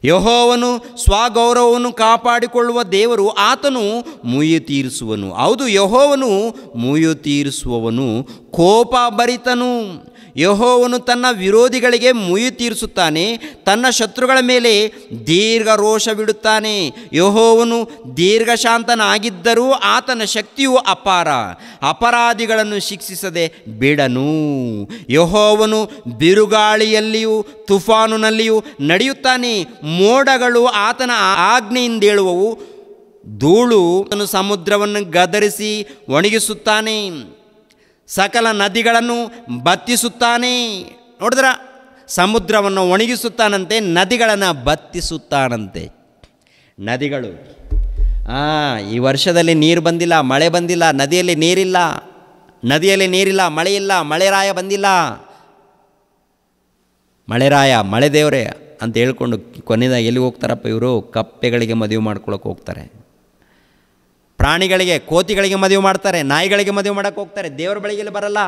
ಯಹೋವನು ಸ್ವಗೌರವವನ್ನು ಕಾಪಾಡಿಕೊಳ್ಳುವ ದೇವರು ಆತನು ಮುಯ್ಯು ತೀರಿಸುವನು. ಹೌದು, ಯಹೋವನು ಮುಯ್ಯು ತೀರಿಸುವವನು ಕೋಪಭರಿತನು. ಯಹೋವನು ತನ್ನ ವಿರೋಧಿಗಳಿಗೆ ಮುಯಿ ತೀರಿಸುತ್ತಾನೆ, ತನ್ನ ಶತ್ರುಗಳ ಮೇಲೆ ದೀರ್ಘ ರೋಷವಿಡುತ್ತಾನೆ ಯಹೋವನು ದೀರ್ಘಶಾಂತನಾಗಿದ್ದರೂ ಆತನ ಶಕ್ತಿಯು ಅಪಾರ, ಅಪರಾಧಿಗಳನ್ನು ಶಿಕ್ಷಿಸದೆ ಬಿಡನು. ಯಹೋವನು ಬಿರುಗಾಳಿಯಲ್ಲಿಯೂ ತುಫಾನುನಲ್ಲಿಯೂ ನಡೆಯುತ್ತಾನೆ, ಮೋಡಗಳು ಆತನ ಆಜ್ಞೆಯಿಂದೇಳುವವು. ಧೂಳು ಸಮುದ್ರವನ್ನು ಗದರಿಸಿ ಒಣಗಿಸುತ್ತಾನೆ. ಸಕಲ ನದಿಗಳನ್ನು ಬತ್ತಿಸುತ್ತಾನೆ. ನೋಡಿದ್ರ? ಸಮುದ್ರವನ್ನು ಒಣಗಿಸುತ್ತಾನಂತೆ, ನದಿಗಳನ್ನು ಬತ್ತಿಸುತ್ತಾನಂತೆ. ನದಿಗಳು. ಹಾಂ ಈ ವರ್ಷದಲ್ಲಿ ನೀರು ಬಂದಿಲ್ಲ, ಮಳೆ ಬಂದಿಲ್ಲ, ನದಿಯಲ್ಲಿ ನೀರಿಲ್ಲ. ನದಿಯಲ್ಲಿ ನೀರಿಲ್ಲ, ಮಳೆ ಇಲ್ಲ ಮಳೆರಾಯ ಬಂದಿಲ್ಲ. ಮಳೆರಾಯ ಮಳೆ ದೇವರೇ ಅಂತ ಹೇಳ್ಕೊಂಡು ಕೊನೆಯದಾಗಿ ಎಲ್ಲಿಗೆ ಹೋಗ್ತಾರಪ್ಪ ಇವರು? ಕಪ್ಪೆಗಳಿಗೆ ಮದುವೆ ಮಾಡ್ಕೊಳಕ್ಕೆ ಹೋಗ್ತಾರೆ. ಪ್ರಾಣಿಗಳಿಗೆ, ಕೋತಿಗಳಿಗೆ ಮದುವೆ ಮಾಡ್ತಾರೆ, ನಾಯಿಗಳಿಗೆ ಮದುವೆ ಮಾಡೋಕ್ಕೆ ಹೋಗ್ತಾರೆ. ದೇವರ ಬಳಿಯಲ್ಲಿ ಬರಲ್ಲ?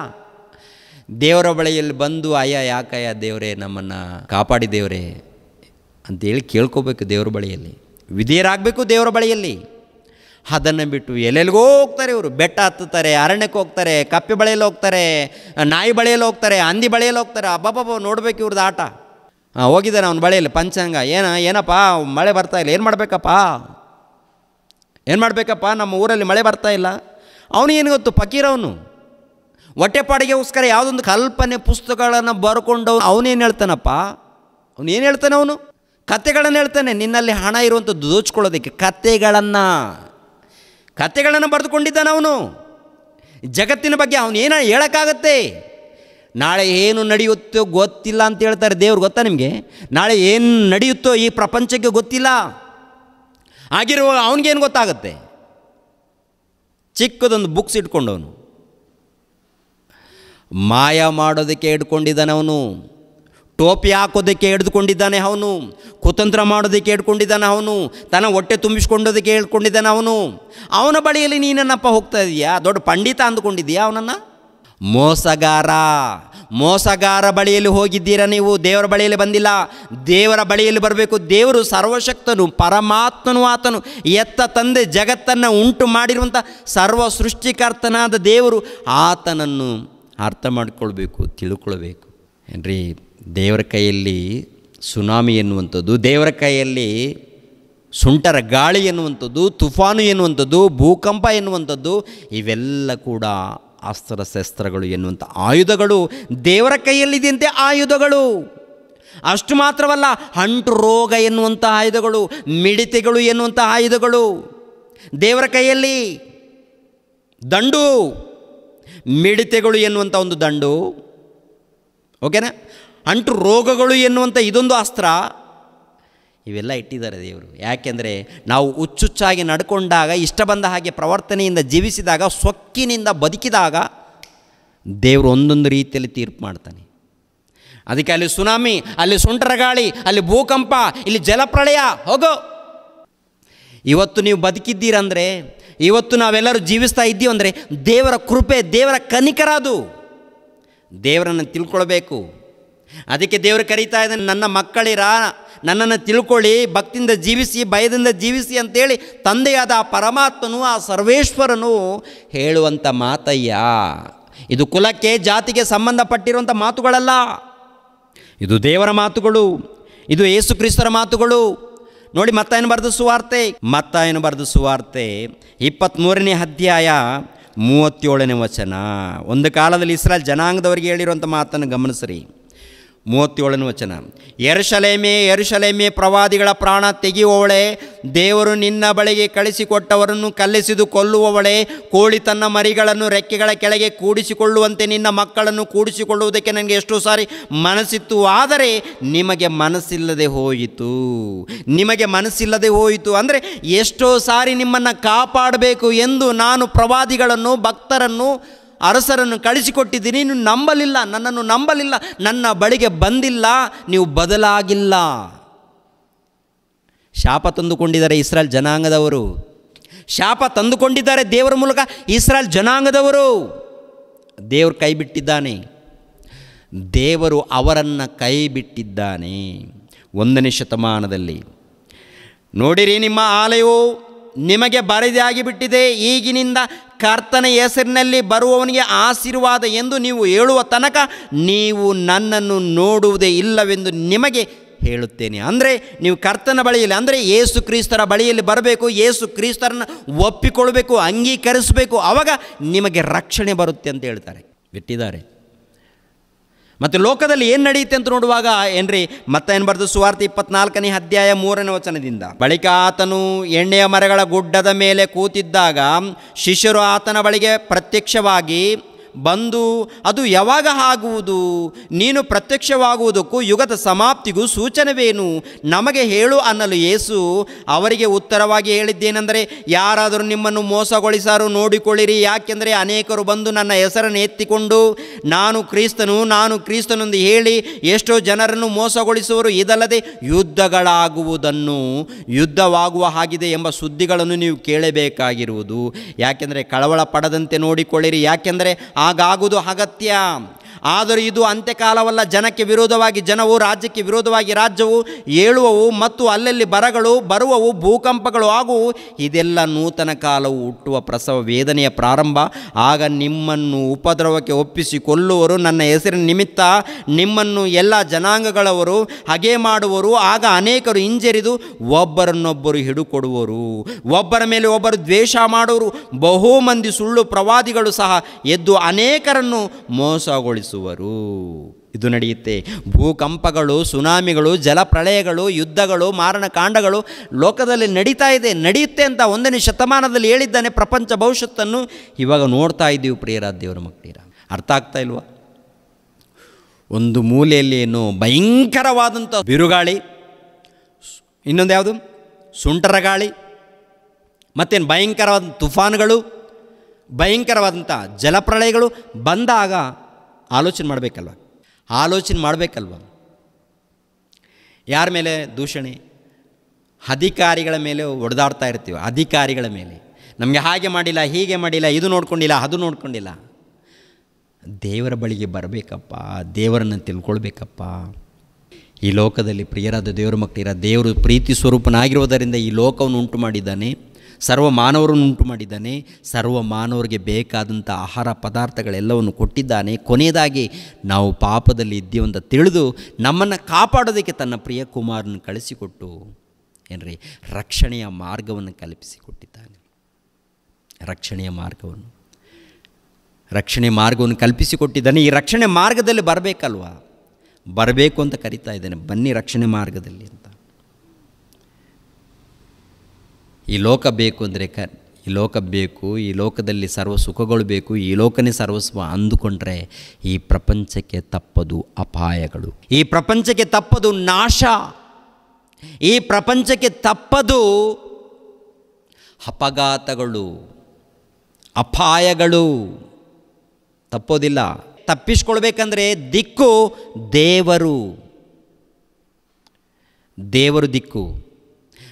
ದೇವರ ಬಳಿಯಲ್ಲಿ ಬಂದು, ಅಯ್ಯ, ಯಾಕಯ್ಯ ದೇವರೇ, ನಮ್ಮನ್ನು ಕಾಪಾಡಿ ದೇವರೇ ಅಂತೇಳಿ ಕೇಳ್ಕೋಬೇಕು ದೇವರ ಬಳಿಯಲ್ಲಿ ವಿಧೇಯರಾಗಬೇಕು ದೇವರ ಬಳಿಯಲ್ಲಿ ಅದನ್ನು ಬಿಟ್ಟು ಎಲ್ಲೆಲ್ಲಿಗೋ ಹೋಗ್ತಾರೆ ಇವರು. ಬೆಟ್ಟ ಹತ್ತುತ್ತಾರೆ, ಅರಣ್ಯಕ್ಕೆ ಹೋಗ್ತಾರೆ, ಕಪ್ಪೆ ಬಳೆಯಲ್ಲಿ ಹೋಗ್ತಾರೆ, ನಾಯಿ ಬಳೆಯಲ್ಲಿ ಹೋಗ್ತಾರೆ, ಹಂದಿ ಬಳೆಯಲ್ಲಿ ಹೋಗ್ತಾರೆ. ಅಬ್ಬಬ್ಬ ನೋಡ್ಬೇಕು ಇವ್ರದ್ದು ಆಟ. ಹೋಗಿದ್ದಾರೆ ಅವ್ನ ಬಳಿಯಲ್ಲಿ ಪಂಚಾಂಗ. ಏನ, ಏನಪ್ಪ, ಮಳೆ ಬರ್ತಾ ಇಲ್ಲ, ಏನು ಮಾಡಬೇಕಪ್ಪ? ಏನು ಮಾಡಬೇಕಪ್ಪ? ನಮ್ಮ ಊರಲ್ಲಿ ಮಳೆ ಬರ್ತಾ ಇಲ್ಲ. ಅವನು ಏನು ಗೊತ್ತು? ಫಕೀರವನು ಹೊಟ್ಟೆಪಾಡಿಗೆಗೋಸ್ಕರ ಯಾವುದೊಂದು ಕಲ್ಪನೆ, ಪುಸ್ತಕಗಳನ್ನು ಬರ್ಕೊಂಡು ಅವನೇನು ಹೇಳ್ತಾನಪ್ಪ? ಅವನೇನು ಹೇಳ್ತಾನೆ ಅವನು? ಕತೆಗಳನ್ನು ಹೇಳ್ತಾನೆ, ನಿನ್ನಲ್ಲಿ ಹಣ ಇರುವಂಥದ್ದು ದೋಚ್ಕೊಳ್ಳೋದಕ್ಕೆ. ಕತೆಗಳನ್ನು ಕತೆಗಳನ್ನು ಬರೆದುಕೊಂಡಿದ್ದಾನೆ ಅವನು. ಜಗತ್ತಿನ ಬಗ್ಗೆ ಅವನೇನ ಹೇಳೋಕ್ಕಾಗತ್ತೆ? ನಾಳೆ ಏನು ನಡೆಯುತ್ತೋ ಗೊತ್ತಿಲ್ಲ ಅಂತ ಹೇಳ್ತಾರೆ ದೇವ್ರು, ಗೊತ್ತಾ ನಿಮಗೆ? ನಾಳೆ ಏನು ನಡೆಯುತ್ತೋ ಈ ಪ್ರಪಂಚಕ್ಕೆ ಗೊತ್ತಿಲ್ಲ. ಆಗಿರುವ ಅವನಿಗೇನು ಗೊತ್ತಾಗುತ್ತೆ? ಚಿಕ್ಕದೊಂದು ಬುಕ್ಸ್ ಇಟ್ಕೊಂಡವನು. ಮಾಯ ಮಾಡೋದಕ್ಕೆ ಹಿಡ್ಕೊಂಡಿದ್ದಾನೆ ಅವನು. ಟೋಪಿ ಹಾಕೋದಕ್ಕೆ ಹಿಡಿದುಕೊಂಡಿದ್ದಾನೆ ಅವನು. ಕುತಂತ್ರ ಮಾಡೋದಕ್ಕೆ ಹಿಡ್ಕೊಂಡಿದ್ದಾನೆ ಅವನು. ತನ್ನ ಹೊಟ್ಟೆ ತುಂಬಿಸ್ಕೊಂಡೋದಕ್ಕೆ ಹೇಳ್ಕೊಂಡಿದ್ದಾನೆ ಅವನು. ಅವನ ಬಳಿಯಲ್ಲಿ ನೀನನ್ನಪ್ಪ ಹೋಗ್ತಾ ಇದೀಯಾ? ದೊಡ್ಡ ಪಂಡಿತ ಅಂದ್ಕೊಂಡಿದ್ದೀಯಾ ಅವನನ್ನು? ಮೋಸಗಾರ. ಮೋಸಗಾರ ಬಳಿಯಲ್ಲಿ ಹೋಗಿದ್ದೀರಾ ನೀವು? ದೇವರ ಬಳಿಯಲ್ಲಿ ಬಂದಿಲ್ಲ. ದೇವರ ಬಳಿಯಲ್ಲಿ ಬರಬೇಕು. ದೇವರು ಸರ್ವಶಕ್ತನು, ಪರಮಾತ್ಮನು ಆತನು. ಎತ್ತ ತಂದೆ ಜಗತ್ತನ್ನು ಉಂಟು ಮಾಡಿರುವಂಥ ಸರ್ವ ಸೃಷ್ಟಿಕರ್ತನಾದ ದೇವರು ಆತನನ್ನು ಅರ್ಥ ಮಾಡಿಕೊಳ್ಬೇಕು, ತಿಳ್ಕೊಳ್ಬೇಕು. ಏನ್ರಿ? ದೇವರ ಕೈಯಲ್ಲಿ ಸುನಾಮಿ ಎನ್ನುವಂಥದ್ದು, ದೇವರ ಕೈಯಲ್ಲಿ ಸುಂಟರ ಗಾಳಿ ಎನ್ನುವಂಥದ್ದು, ತುಫಾನು ಎನ್ನುವಂಥದ್ದು, ಭೂಕಂಪ ಎನ್ನುವಂಥದ್ದು, ಇವೆಲ್ಲ ಕೂಡ ಅಸ್ತ್ರ ಶಸ್ತ್ರಗಳು ಎನ್ನುವಂಥ ಆಯುಧಗಳು ದೇವರ ಕೈಯಲ್ಲಿದೆಯಂತೆ ಆಯುಧಗಳು. ಅಷ್ಟು ಮಾತ್ರವಲ್ಲ, ಅಂಟು ರೋಗ ಎನ್ನುವಂಥ ಆಯುಧಗಳು, ಮಿಡಿತೆಗಳು ಎನ್ನುವಂಥ ಆಯುಧಗಳು. ದೇವರ ಕೈಯಲ್ಲಿ ದಂಡು, ಮಿಡಿತೆಗಳು ಎನ್ನುವಂಥ ಒಂದು ದಂಡು. ಓಕೆನಾ? ಅಂಟು ರೋಗಗಳು ಎನ್ನುವಂಥ ಇದೊಂದು ಅಸ್ತ್ರ. ಇವೆಲ್ಲ ಇಟ್ಟಿದ್ದಾರೆ ದೇವರು. ಯಾಕೆಂದರೆ ನಾವು ಹುಚ್ಚುಚ್ಚಾಗಿ ನಡ್ಕೊಂಡಾಗ, ಇಷ್ಟ ಬಂದ ಹಾಗೆ ಪ್ರವರ್ತನೆಯಿಂದ ಜೀವಿಸಿದಾಗ, ಸೊಕ್ಕಿನಿಂದ ಬದುಕಿದಾಗ ದೇವರು ಒಂದೊಂದು ರೀತಿಯಲ್ಲಿ ತೀರ್ಪು ಮಾಡ್ತಾನೆ. ಅದಕ್ಕೆ ಅಲ್ಲಿ ಸುನಾಮಿ, ಅಲ್ಲಿ ಸುಂಟರ ಗಾಳಿ ಅಲ್ಲಿ ಭೂಕಂಪ, ಇಲ್ಲಿ ಜಲಪ್ರಳಯ, ಹೋಗೋ. ಇವತ್ತು ನೀವು ಬದುಕಿದ್ದೀರಂದರೆ, ಇವತ್ತು ನಾವೆಲ್ಲರೂ ಜೀವಿಸ್ತಾ ಇದ್ದೀವಿ ಅಂದರೆ ದೇವರ ಕೃಪೆ, ದೇವರ ಕನಿಕರ ಅದು ದೇವರನ್ನು ತಿಳ್ಕೊಳ್ಬೇಕು. ಅದಕ್ಕೆ ದೇವರು ಕರೀತಾ ಇದ್ದಾನೆ, ನನ್ನ ಮಕ್ಕಳಿರ ನನ್ನನ್ನು ತಿಳ್ಕೊಳ್ಳಿ, ಭಕ್ತಿಯಿಂದ ಜೀವಿಸಿ, ಭಯದಿಂದ ಜೀವಿಸಿ ಅಂತೇಳಿ ತಂದೆಯಾದ ಆ ಪರಮಾತ್ಮನು, ಆ ಸರ್ವೇಶ್ವರನು ಹೇಳುವಂಥ ಮಾತಯ್ಯ. ಇದು ಕುಲಕ್ಕೆ, ಜಾತಿಗೆ ಸಂಬಂಧಪಟ್ಟಿರುವಂಥ ಮಾತುಗಳಲ್ಲ. ಇದು ದೇವರ ಮಾತುಗಳು, ಇದು ಏಸು ಕ್ರಿಸ್ತರ ಮಾತುಗಳು. ನೋಡಿ ಮತ್ತಾಯನ ಬರೆದ ಸುವಾರ್ತೆ, ಮತ್ತಾಯನ ಬರೆದ ಸುವಾರ್ತೆ ಇಪ್ಪತ್ತ್ಮೂರನೇ ಅಧ್ಯಾಯ ಮೂವತ್ತೇಳನೇ ವಚನ. ಒಂದು ಕಾಲದಲ್ಲಿ ಇಸ್ರಾಲ್ ಜನಾಂಗದವರಿಗೆ ಹೇಳಿರುವಂಥ ಮಾತನ್ನು ಗಮನಿಸ್ರಿ. ಮೂವತ್ತೇಳನೇ ವಚನ. ಎರಶಲೇಮೆ ಎರಶಲೇಮೆ ಪ್ರವಾದಿಗಳ ಪ್ರಾಣ ತೆಗೆಯುವವಳೆ, ದೇವರು ನಿನ್ನ ಬಳಿಗೆ ಕಳಿಸಿಕೊಟ್ಟವರನ್ನು ಕಲ್ಲಿಸಿದು ಕೊಲ್ಲುವವಳೆ, ಕೋಳಿ ತನ್ನ ಮರಿಗಳನ್ನು ರೆಕ್ಕೆಗಳ ಕೆಳಗೆ ಕೂಡಿಸಿಕೊಳ್ಳುವಂತೆ ನಿನ್ನ ಮಕ್ಕಳನ್ನು ಕೂಡಿಸಿಕೊಳ್ಳುವುದಕ್ಕೆ ನನಗೆ ಎಷ್ಟೋ ಸಾರಿ ಮನಸ್ಸಿತ್ತು, ಆದರೆ ನಿಮಗೆ ಮನಸ್ಸಿಲ್ಲದೆ ಹೋಯಿತು. ನಿಮಗೆ ಮನಸ್ಸಿಲ್ಲದೆ ಹೋಯಿತು ಅಂದರೆ ಎಷ್ಟೋ ಸಾರಿ ನಿಮ್ಮನ್ನು ಕಾಪಾಡಬೇಕು ಎಂದು ನಾನು ಪ್ರವಾದಿಗಳನ್ನು, ಭಕ್ತರನ್ನು ಅರಸರನ್ನು ಕಳಿಸಿಕೊಟ್ಟಿದ್ದೀನಿ. ನೀನು ನಂಬಲಿಲ್ಲ, ನನ್ನನ್ನು ನಂಬಲಿಲ್ಲ, ನನ್ನ ಬಳಿಗೆ ಬಂದಿಲ್ಲ, ನೀವು ಬದಲಾಗಿಲ್ಲ. ಶಾಪ ತಂದುಕೊಂಡಿದ್ದಾರೆ ಇಸ್ರಾಲ್ ಜನಾಂಗದವರು. ಶಾಪ ತಂದುಕೊಂಡಿದ್ದಾರೆ ದೇವರ ಮೂಲಕ ಇಸ್ರಾಲ್ ಜನಾಂಗದವರು. ದೇವರು ಕೈ ಬಿಟ್ಟಿದ್ದಾನೆ. ದೇವರು ಅವರನ್ನು ಕೈ ಬಿಟ್ಟಿದ್ದಾನೆ. ಒಂದನೇ ಶತಮಾನದಲ್ಲಿ. ನೋಡಿರಿ ನಿಮ್ಮ ಆಲಯವು ನಿಮಗೆ ಬರೆದಾಗಿ ಬಿಟ್ಟಿದೆ ಈಗಿನಿಂದ ಕರ್ತನ ಹೆಸರಿನಲ್ಲಿ ಬರುವವನಿಗೆ ಆಶೀರ್ವಾದ ಎಂದು ನೀವು ಹೇಳುವ ತನಕ ನೀವು ನನ್ನನ್ನು ನೋಡುವುದೇ ಇಲ್ಲವೆಂದು ನಿಮಗೆ ಹೇಳುತ್ತೇನೆ. ಅಂದರೆ ನೀವು ಕರ್ತನ ಬಳಿಯಲ್ಲಿ, ಅಂದರೆ ಏಸು ಕ್ರಿಸ್ತರ ಬಳಿಯಲ್ಲಿ ಬರಬೇಕು ಏಸು ಕ್ರಿಸ್ತರನ್ನು ಒಪ್ಪಿಕೊಳ್ಬೇಕು, ಅಂಗೀಕರಿಸಬೇಕು ಆವಾಗ ನಿಮಗೆ ರಕ್ಷಣೆ ಬರುತ್ತೆ ಅಂತ ಹೇಳ್ತಾರೆ. ಬಿಟ್ಟಿದ್ದಾರೆ. ಮತ್ತು ಲೋಕದಲ್ಲಿ ಏನು ನಡೆಯುತ್ತೆ ಅಂತ ನೋಡುವಾಗ ಏನ್ರಿ? ಮತ್ತೆ ಏನು ಬರೆದು? ಸುವಾರ್ತೆ ಇಪ್ಪತ್ನಾಲ್ಕನೇ ಅಧ್ಯಾಯ ಮೂರನೇ ವಚನದಿಂದ. ಬಳಿಕ ಆತನು ಎಣ್ಣೆಯ ಮರಗಳ ಗುಡ್ಡದ ಮೇಲೆ ಕೂತಿದ್ದಾಗ ಶಿಷ್ಯರು ಆತನ ಬಳಿಗೆ ಪ್ರತ್ಯಕ್ಷವಾಗಿ ಬಂದು ಅದು ಯಾವಾಗ ಆಗುವುದು? ನೀನು ಪ್ರತ್ಯಕ್ಷವಾಗುವುದಕ್ಕೂ ಯುಗದ ಸಮಾಪ್ತಿಗೂ ಸೂಚನೆವೇನು? ನಮಗೆ ಹೇಳು ಅನ್ನಲು ಯೇಸು ಅವರಿಗೆ ಉತ್ತರವಾಗಿ ಹೇಳಿದ್ದೇನೆಂದರೆ, ಯಾರಾದರೂ ನಿಮ್ಮನ್ನು ಮೋಸಗೊಳಿಸಾರು ನೋಡಿಕೊಳ್ಳಿರಿ. ಯಾಕೆಂದರೆ ಅನೇಕರು ಬಂದು ನನ್ನ ಹೆಸರನ್ನು ಎತ್ತಿಕೊಂಡು, ನಾನು ಕ್ರಿಸ್ತನು, ನಾನು ಕ್ರಿಸ್ತನೆಂದು ಹೇಳಿ ಎಷ್ಟೋ ಜನರನ್ನು ಮೋಸಗೊಳಿಸುವರು. ಇದಲ್ಲದೆ ಯುದ್ಧಗಳಾಗುವುದನ್ನು, ಯುದ್ಧವಾಗುವ ಹಾಗಿದೆ ಎಂಬ ಸುದ್ದಿಗಳನ್ನು ನೀವು ಕೇಳಬೇಕಾಗಿರುವುದು. ಯಾಕೆಂದರೆ ಕಳವಳ ಪಡದಂತೆ ನೋಡಿಕೊಳ್ಳಿರಿ. ಯಾಕೆಂದರೆ ಹಾಗಾಗುವುದು ಅಗತ್ಯ. ಆದರೂ ಇದು ಅಂತ್ಯಕಾಲವಲ್ಲ, ಜನಕ್ಕೆ ವಿರೋಧವಾಗಿ, ಜನವು ರಾಜ್ಯಕ್ಕೆ ವಿರೋಧವಾಗಿ, ರಾಜ್ಯವು ಏಳುವವು, ಮತ್ತು ಅಲ್ಲಲ್ಲಿ ಬರಗಳು, ಬರುವವು, ಭೂಕಂಪಗಳು ಆಗುವು, ಇದೆಲ್ಲ ನೂತನ ಕಾಲವು ಹುಟ್ಟುವ ಪ್ರಸವ ವೇದನೆಯ ಪ್ರಾರಂಭ. ಆಗ ನಿಮ್ಮನ್ನು ಉಪದ್ರವಕ್ಕೆ ಒಪ್ಪಿಸಿ ಕೊಲ್ಲುವರು ನನ್ನ ಹೆಸರಿನ ನಿಮಿತ್ತ ನಿಮ್ಮನ್ನು ಎಲ್ಲ ಜನಾಂಗಗಳವರು ಹಗೆ ಮಾಡುವರು. ಆಗ ಅನೇಕರು ಹಿಂಜರಿದು ಒಬ್ಬರನ್ನೊಬ್ಬರು ಹಿಡುಕೊಡುವರು. ಒಬ್ಬರ ಮೇಲೆ ಒಬ್ಬರು ದ್ವೇಷ ಮಾಡುವರು. ಬಹುಮಂದಿ ಸುಳ್ಳು ಪ್ರವಾದಿಗಳು ಸಹ ಎದ್ದು ಅನೇಕರನ್ನು ಮೋಸಗೊಳಿಸುವರು ಇದು ನಡೆಯುತ್ತೆ. ಭೂಕಂಪಗಳು, ಸುನಾಮಿಗಳು, ಜಲಪ್ರಳಯಗಳು, ಯುದ್ಧಗಳು, ಮಾರಣಕಾಂಡಗಳು ಲೋಕದಲ್ಲಿ ನಡೀತಾ ಇದೆ, ನಡೆಯುತ್ತೆ ಅಂತ ಒಂದನೇ ಶತಮಾನದಲ್ಲಿ ಹೇಳಿದ್ದಾನೆ ಪ್ರಪಂಚ ಭವಿಷ್ಯತ್ತನ್ನು. ಇವಾಗ ನೋಡ್ತಾ ಇದ್ದೀವಿ ಪ್ರಿಯರ ದೇವರ ಮಕ್ಕಳೀರ. ಅರ್ಥ ಆಗ್ತಾ ಇಲ್ವಾ? ಒಂದು ಮೂಲೆಯಲ್ಲಿ ಏನು ಭಯಂಕರವಾದಂಥ ಬಿರುಗಾಳಿ, ಇನ್ನೊಂದು ಯಾವುದು? ಸುಂಟರ ಗಾಳಿ, ಮತ್ತೇನು ಭಯಂಕರವಾದ ತುಫಾನುಗಳು, ಭಯಂಕರವಾದಂಥ ಜಲಪ್ರಳಯಗಳು ಬಂದಾಗ ಆಲೋಚನೆ ಮಾಡಬೇಕಲ್ವ? ಆಲೋಚನೆ ಮಾಡಬೇಕಲ್ವ? ಯಾರ ಮೇಲೆ? ದೂಷಣೆ. ಅಧಿಕಾರಿಗಳ ಮೇಲೆ ಒಡೆದಾಡ್ತಾ ಇರ್ತೀವಿ, ಅಧಿಕಾರಿಗಳ ಮೇಲೆ. ನಮಗೆ ಹಾಗೆ ಮಾಡಿಲ್ಲ, ಹೀಗೆ ಮಾಡಿಲ್ಲ, ಇದು ನೋಡ್ಕೊಂಡಿಲ್ಲ, ಅದು ನೋಡ್ಕೊಂಡಿಲ್ಲ. ದೇವರ ಬಳಿಗೆ ಬರಬೇಕಪ್ಪ, ದೇವರನ್ನು ತಿಳ್ಕೊಳ್ಬೇಕಪ್ಪ. ಈ ಲೋಕದಲ್ಲಿ ಪ್ರಿಯರಾದ ದೇವರ, ಮಕ್ಕಳಿರ ದೇವರು ಪ್ರೀತಿ ಸ್ವರೂಪನಾಗಿರುವುದರಿಂದ ಈ ಲೋಕವನ್ನು ಉಂಟು ಮಾಡಿದ್ದಾನೆ ಸರ್ವ ಮಾನವರನ್ನು ಉಂಟು ಮಾಡಿದ್ದಾನೆ ಸರ್ವ ಮಾನವರಿಗೆ ಬೇಕಾದಂಥ ಆಹಾರ ಪದಾರ್ಥಗಳೆಲ್ಲವನ್ನು ಕೊಟ್ಟಿದ್ದಾನೆ. ಕೊನೆಯದಾಗಿ ನಾವು ಪಾಪದಲ್ಲಿ ಇದ್ದೀವಿ ಅಂತ ತಿಳಿದು ನಮ್ಮನ್ನು ಕಾಪಾಡೋದಕ್ಕೆ ತನ್ನ ಪ್ರಿಯ ಕುಮಾರನ ಕಳಿಸಿಕೊಟ್ಟು, ಏನ್ರಿ, ರಕ್ಷಣೆಯ ಮಾರ್ಗವನ್ನು ಕಲ್ಪಿಸಿಕೊಟ್ಟಿದ್ದಾನೆ. ರಕ್ಷಣೆಯ ಮಾರ್ಗವನ್ನು. ರಕ್ಷಣೆ ಮಾರ್ಗವನ್ನು ಕಲ್ಪಿಸಿಕೊಟ್ಟಿದ್ದಾನೆ. ಈ ರಕ್ಷಣೆ ಮಾರ್ಗದಲ್ಲಿ ಬರಬೇಕಲ್ವಾ? ಬರಬೇಕು ಅಂತ ಕರಿತಾ ಇದ್ದಾನೆ. ಬನ್ನಿ ರಕ್ಷಣೆ ಮಾರ್ಗದಲ್ಲಿ ಅಂತ ಈ ಲೋಕ ಬೇಕು ಅಂದರೆ ಕ, ಈ ಲೋಕ ಬೇಕು, ಈ ಲೋಕದಲ್ಲಿ ಸರ್ವ ಸುಖಗಳು ಬೇಕು, ಈ ಲೋಕನೇ ಸರ್ವಸ್ವ ಅಂದುಕೊಂಡ್ರೆ ಈ ಪ್ರಪಂಚಕ್ಕೆ ತಪ್ಪದು ಅಪಾಯಗಳು. ಈ ಪ್ರಪಂಚಕ್ಕೆ ತಪ್ಪದು ನಾಶ. ಈ ಪ್ರಪಂಚಕ್ಕೆ ತಪ್ಪದು ಅಪಘಾತಗಳು, ಅಪಾಯಗಳು. ತಪ್ಪೋದಿಲ್ಲ. ತಪ್ಪಿಸ್ಕೊಳ್ಬೇಕಂದ್ರೆ ದಿಕ್ಕು ದೇವರು. ದೇವರು ದಿಕ್ಕು.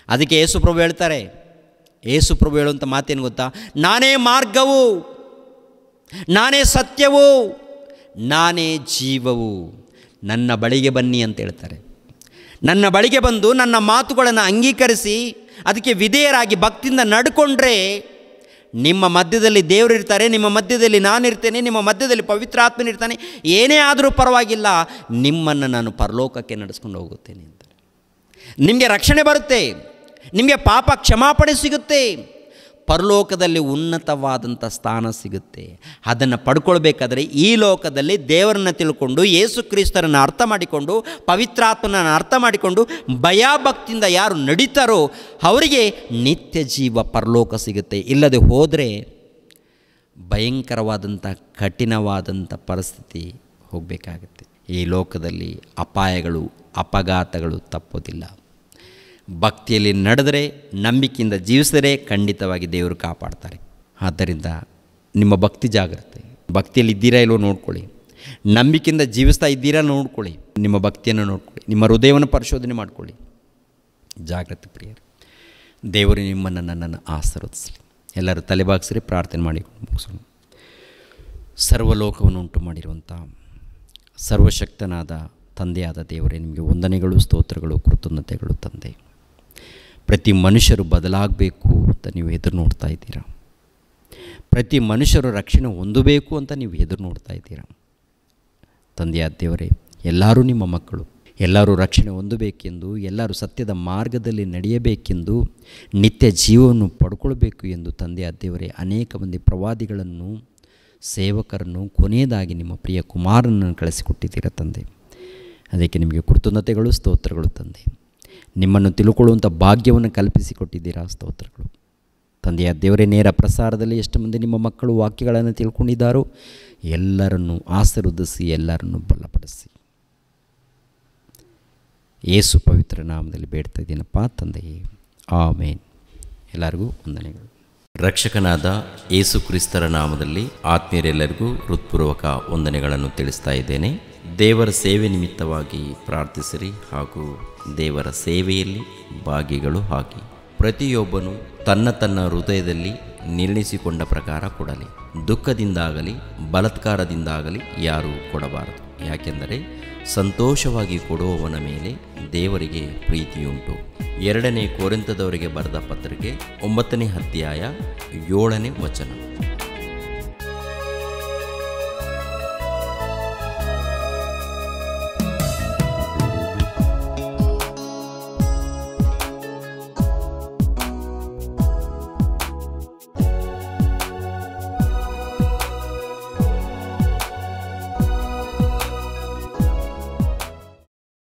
ಅದಕ್ಕೆ ಯೇಸುಪ್ರಭು ಹೇಳ್ತಾರೆ ಯೇಸುಪ್ರಭು ಹೇಳುವಂಥ ಮಾತೇನು ಗೊತ್ತಾ? ನಾನೇ ಮಾರ್ಗವು, ನಾನೇ ಸತ್ಯವು, ನಾನೇ ಜೀವವು. ನನ್ನ ಬಳಿಗೆ ಬನ್ನಿ ಅಂತ ಹೇಳ್ತಾರೆ. ನನ್ನ ಬಳಿಗೆ ಬಂದು ನನ್ನ ಮಾತುಗಳನ್ನು ಅಂಗೀಕರಿಸಿ, ಅದಕ್ಕೆ ವಿಧೇಯರಾಗಿ ಭಕ್ತಿಯಿಂದ ನಡ್ಕೊಂಡ್ರೆ, ನಿಮ್ಮ ಮಧ್ಯದಲ್ಲಿ ದೇವರಿರ್ತಾರೆ ನಿಮ್ಮ ಮಧ್ಯದಲ್ಲಿ ನಾನಿರ್ತೇನೆ ನಿಮ್ಮ ಮಧ್ಯದಲ್ಲಿ ಪವಿತ್ರ ಆತ್ಮನಿರ್ತಾನೆ ಏನೇ ಆದರೂ ಪರವಾಗಿಲ್ಲ, ನಿಮ್ಮನ್ನು ನಾನು ಪರಲೋಕಕ್ಕೆ ನಡೆಸ್ಕೊಂಡು ಹೋಗುತ್ತೇನೆ ಅಂತಾರೆ ನಿಮಗೆ ರಕ್ಷಣೆ ಬರುತ್ತೆ. ನಿಮಗೆ ಪಾಪ ಕ್ಷಮಾಪಣೆ ಸಿಗುತ್ತೆ. ಪರಲೋಕದಲ್ಲಿ ಉನ್ನತವಾದಂಥ ಸ್ಥಾನ ಸಿಗುತ್ತೆ. ಅದನ್ನು ಪಡ್ಕೊಳ್ಬೇಕಾದ್ರೆ ಈ ಲೋಕದಲ್ಲಿ ದೇವರನ್ನು ತಿಳ್ಕೊಂಡು ಯೇಸು ಕ್ರಿಸ್ತರನ್ನು ಅರ್ಥ ಮಾಡಿಕೊಂಡು, ಪವಿತ್ರಾತ್ಮನನ್ನು ಅರ್ಥ ಮಾಡಿಕೊಂಡು, ಭಯಭಕ್ತಿಯಿಂದ ಯಾರು ನಡೀತಾರೋ ಅವರಿಗೆ ನಿತ್ಯ ಜೀವ ಪರಲೋಕ ಸಿಗುತ್ತೆ. ಇಲ್ಲದೆ ಹೋದರೆ ಭಯಂಕರವಾದಂಥ ಕಠಿಣವಾದಂಥ ಪರಿಸ್ಥಿತಿ ಹೋಗಬೇಕಾಗುತ್ತೆ. ಈ ಲೋಕದಲ್ಲಿ ಅಪಾಯಗಳು, ಅಪಘಾತಗಳು ತಪ್ಪೋದಿಲ್ಲ. ಭಕ್ತಿಯಲ್ಲಿ ನಡೆದರೆ, ನಂಬಿಕೆಯಿಂದ ಜೀವಿಸಿದರೆ ಖಂಡಿತವಾಗಿ ದೇವರು ಕಾಪಾಡ್ತಾರೆ. ಆದ್ದರಿಂದ ನಿಮ್ಮ ಭಕ್ತಿ ಜಾಗ್ರತೆ, ಭಕ್ತಿಯಲ್ಲಿ ಇದ್ದೀರಾ ಇಲ್ಲೋ ನೋಡ್ಕೊಳ್ಳಿ. ನಂಬಿಕೆಯಿಂದ ಜೀವಿಸ್ತಾ ಇದ್ದೀರಾ ನೋಡ್ಕೊಳ್ಳಿ. ನಿಮ್ಮ ಭಕ್ತಿಯನ್ನು ನೋಡ್ಕೊಳ್ಳಿ. ನಿಮ್ಮ ಹೃದಯವನ್ನು ಪರಿಶೋಧನೆ ಮಾಡಿಕೊಳ್ಳಿ. ಜಾಗ್ರತೆ ಪ್ರಿಯರು, ದೇವರು ನಿಮ್ಮನ್ನು ನನ್ನನ್ನು ಆಶೀರ್ವದಿಸಲಿ. ಎಲ್ಲರೂ ತಲೆಬಾಗಿಸ್ರಿ, ಪ್ರಾರ್ಥನೆ ಮಾಡಿ ಮುಗಿಸೋಣ. ಸರ್ವಲೋಕವನ್ನು ಉಂಟು ಮಾಡಿರುವಂಥ ಸರ್ವಶಕ್ತನಾದ ತಂದೆಯಾದ ದೇವರೇ, ನಿಮಗೆ ವಂದನೆಗಳು, ಸ್ತೋತ್ರಗಳು, ಕೃತಜ್ಞತೆಗಳು ತಂದೆ. ಪ್ರತಿ ಮನುಷ್ಯರು ಬದಲಾಗಬೇಕು ಅಂತ ನೀವು ಎದುರು ನೋಡ್ತಾ ಇದ್ದೀರಾ? ಪ್ರತಿ ಮನುಷ್ಯರು ರಕ್ಷಣೆ ಹೊಂದಬೇಕು ಅಂತ ನೀವು ಎದುರು ನೋಡ್ತಾ ಇದ್ದೀರಾ? ತಂದೆಯಾದ ದೇವರೇ, ಎಲ್ಲರೂ ನಿಮ್ಮ ಮಕ್ಕಳು. ಎಲ್ಲರೂ ರಕ್ಷಣೆ ಹೊಂದಬೇಕೆಂದು, ಎಲ್ಲರೂ ಸತ್ಯದ ಮಾರ್ಗದಲ್ಲಿ ನಡೆಯಬೇಕೆಂದು, ನಿತ್ಯ ಜೀವವನ್ನು ಪಡ್ಕೊಳ್ಬೇಕು ಎಂದು ತಂದೆಯಾದ ದೇವರೇ ಅನೇಕ ಮಂದಿ ಪ್ರವಾದಿಗಳನ್ನು, ಸೇವಕರನ್ನು, ಕೊನೆಯದಾಗಿ ನಿಮ್ಮ ಪ್ರಿಯ ಕುಮಾರನನ್ನು ಕಳಿಸಿಕೊಟ್ಟಿದ್ದೀರ ತಂದೆ? ಅದಕ್ಕೆ ನಿಮಗೆ ಕೃತಜ್ಞತೆಗಳು, ಸ್ತೋತ್ರಗಳು ತಂದೆ. ನಿಮ್ಮನ್ನು ತಿಳ್ಕೊಳ್ಳುವಂಥ ಭಾಗ್ಯವನ್ನು ಕಲ್ಪಿಸಿಕೊಟ್ಟಿದ್ದೀರಾ? ಸ್ತೋತ್ರಗಳು. ತಂದೆಯ ದೇವರೇ, ನೇರ ಪ್ರಸಾರದಲ್ಲಿ ಎಷ್ಟು ಮಂದಿ ನಿಮ್ಮ ಮಕ್ಕಳು ವಾಕ್ಯಗಳನ್ನು ತಿಳ್ಕೊಂಡಿದ್ದಾರೋ, ಎಲ್ಲರನ್ನು ಆಶೀರ್ವದಿಸಿ, ಎಲ್ಲರನ್ನು ಬಲಪಡಿಸಿ. ಏಸು ಪವಿತ್ರ ನಾಮದಲ್ಲಿ ಬೇಡ್ತಾ ಇದ್ದೀನಪ್ಪ ತಂದೆಯೇ. ಆಮೇನ್. ಎಲ್ಲರಿಗೂ ವಂದನೆಗಳು. ರಕ್ಷಕನಾದ ಏಸು ಕ್ರಿಸ್ತರ ನಾಮದಲ್ಲಿ ಆತ್ಮೀಯರೆಲ್ಲರಿಗೂ ಹೃತ್ಪೂರ್ವಕ ವಂದನೆಗಳನ್ನು ತಿಳಿಸ್ತಾ ಇದ್ದೇನೆ. ದೇವರ ಸೇವೆ ನಿಮಿತ್ತವಾಗಿ ಪ್ರಾರ್ಥಿಸಿರಿ ಹಾಗೂ ದೇವರ ಸೇವೆಯಲ್ಲಿ ಭಾಗಿಗಳು ಹಾಕಿ ಪ್ರತಿಯೊಬ್ಬನು ತನ್ನ ತನ್ನ ಹೃದಯದಲ್ಲಿ ನಿರ್ಣಯಿಸಿಕೊಂಡ ಪ್ರಕಾರ ಕೊಡಲಿ. ದುಃಖದಿಂದಾಗಲಿ, ಬಲತ್ಕಾರದಿಂದಾಗಲಿ ಯಾರೂ ಕೊಡಬಾರದು. ಯಾಕೆಂದರೆ ಸಂತೋಷವಾಗಿ ಕೊಡುವವನ ಮೇಲೆ ದೇವರಿಗೆ ಪ್ರೀತಿಯುಂಟು. ಎರಡನೇ ಕೋರಿಂತದವರಿಗೆ ಬರೆದ ಪತ್ರಿಕೆ ಒಂಬತ್ತನೇ ಅಧ್ಯಾಯ ಏಳನೇ ವಚನ.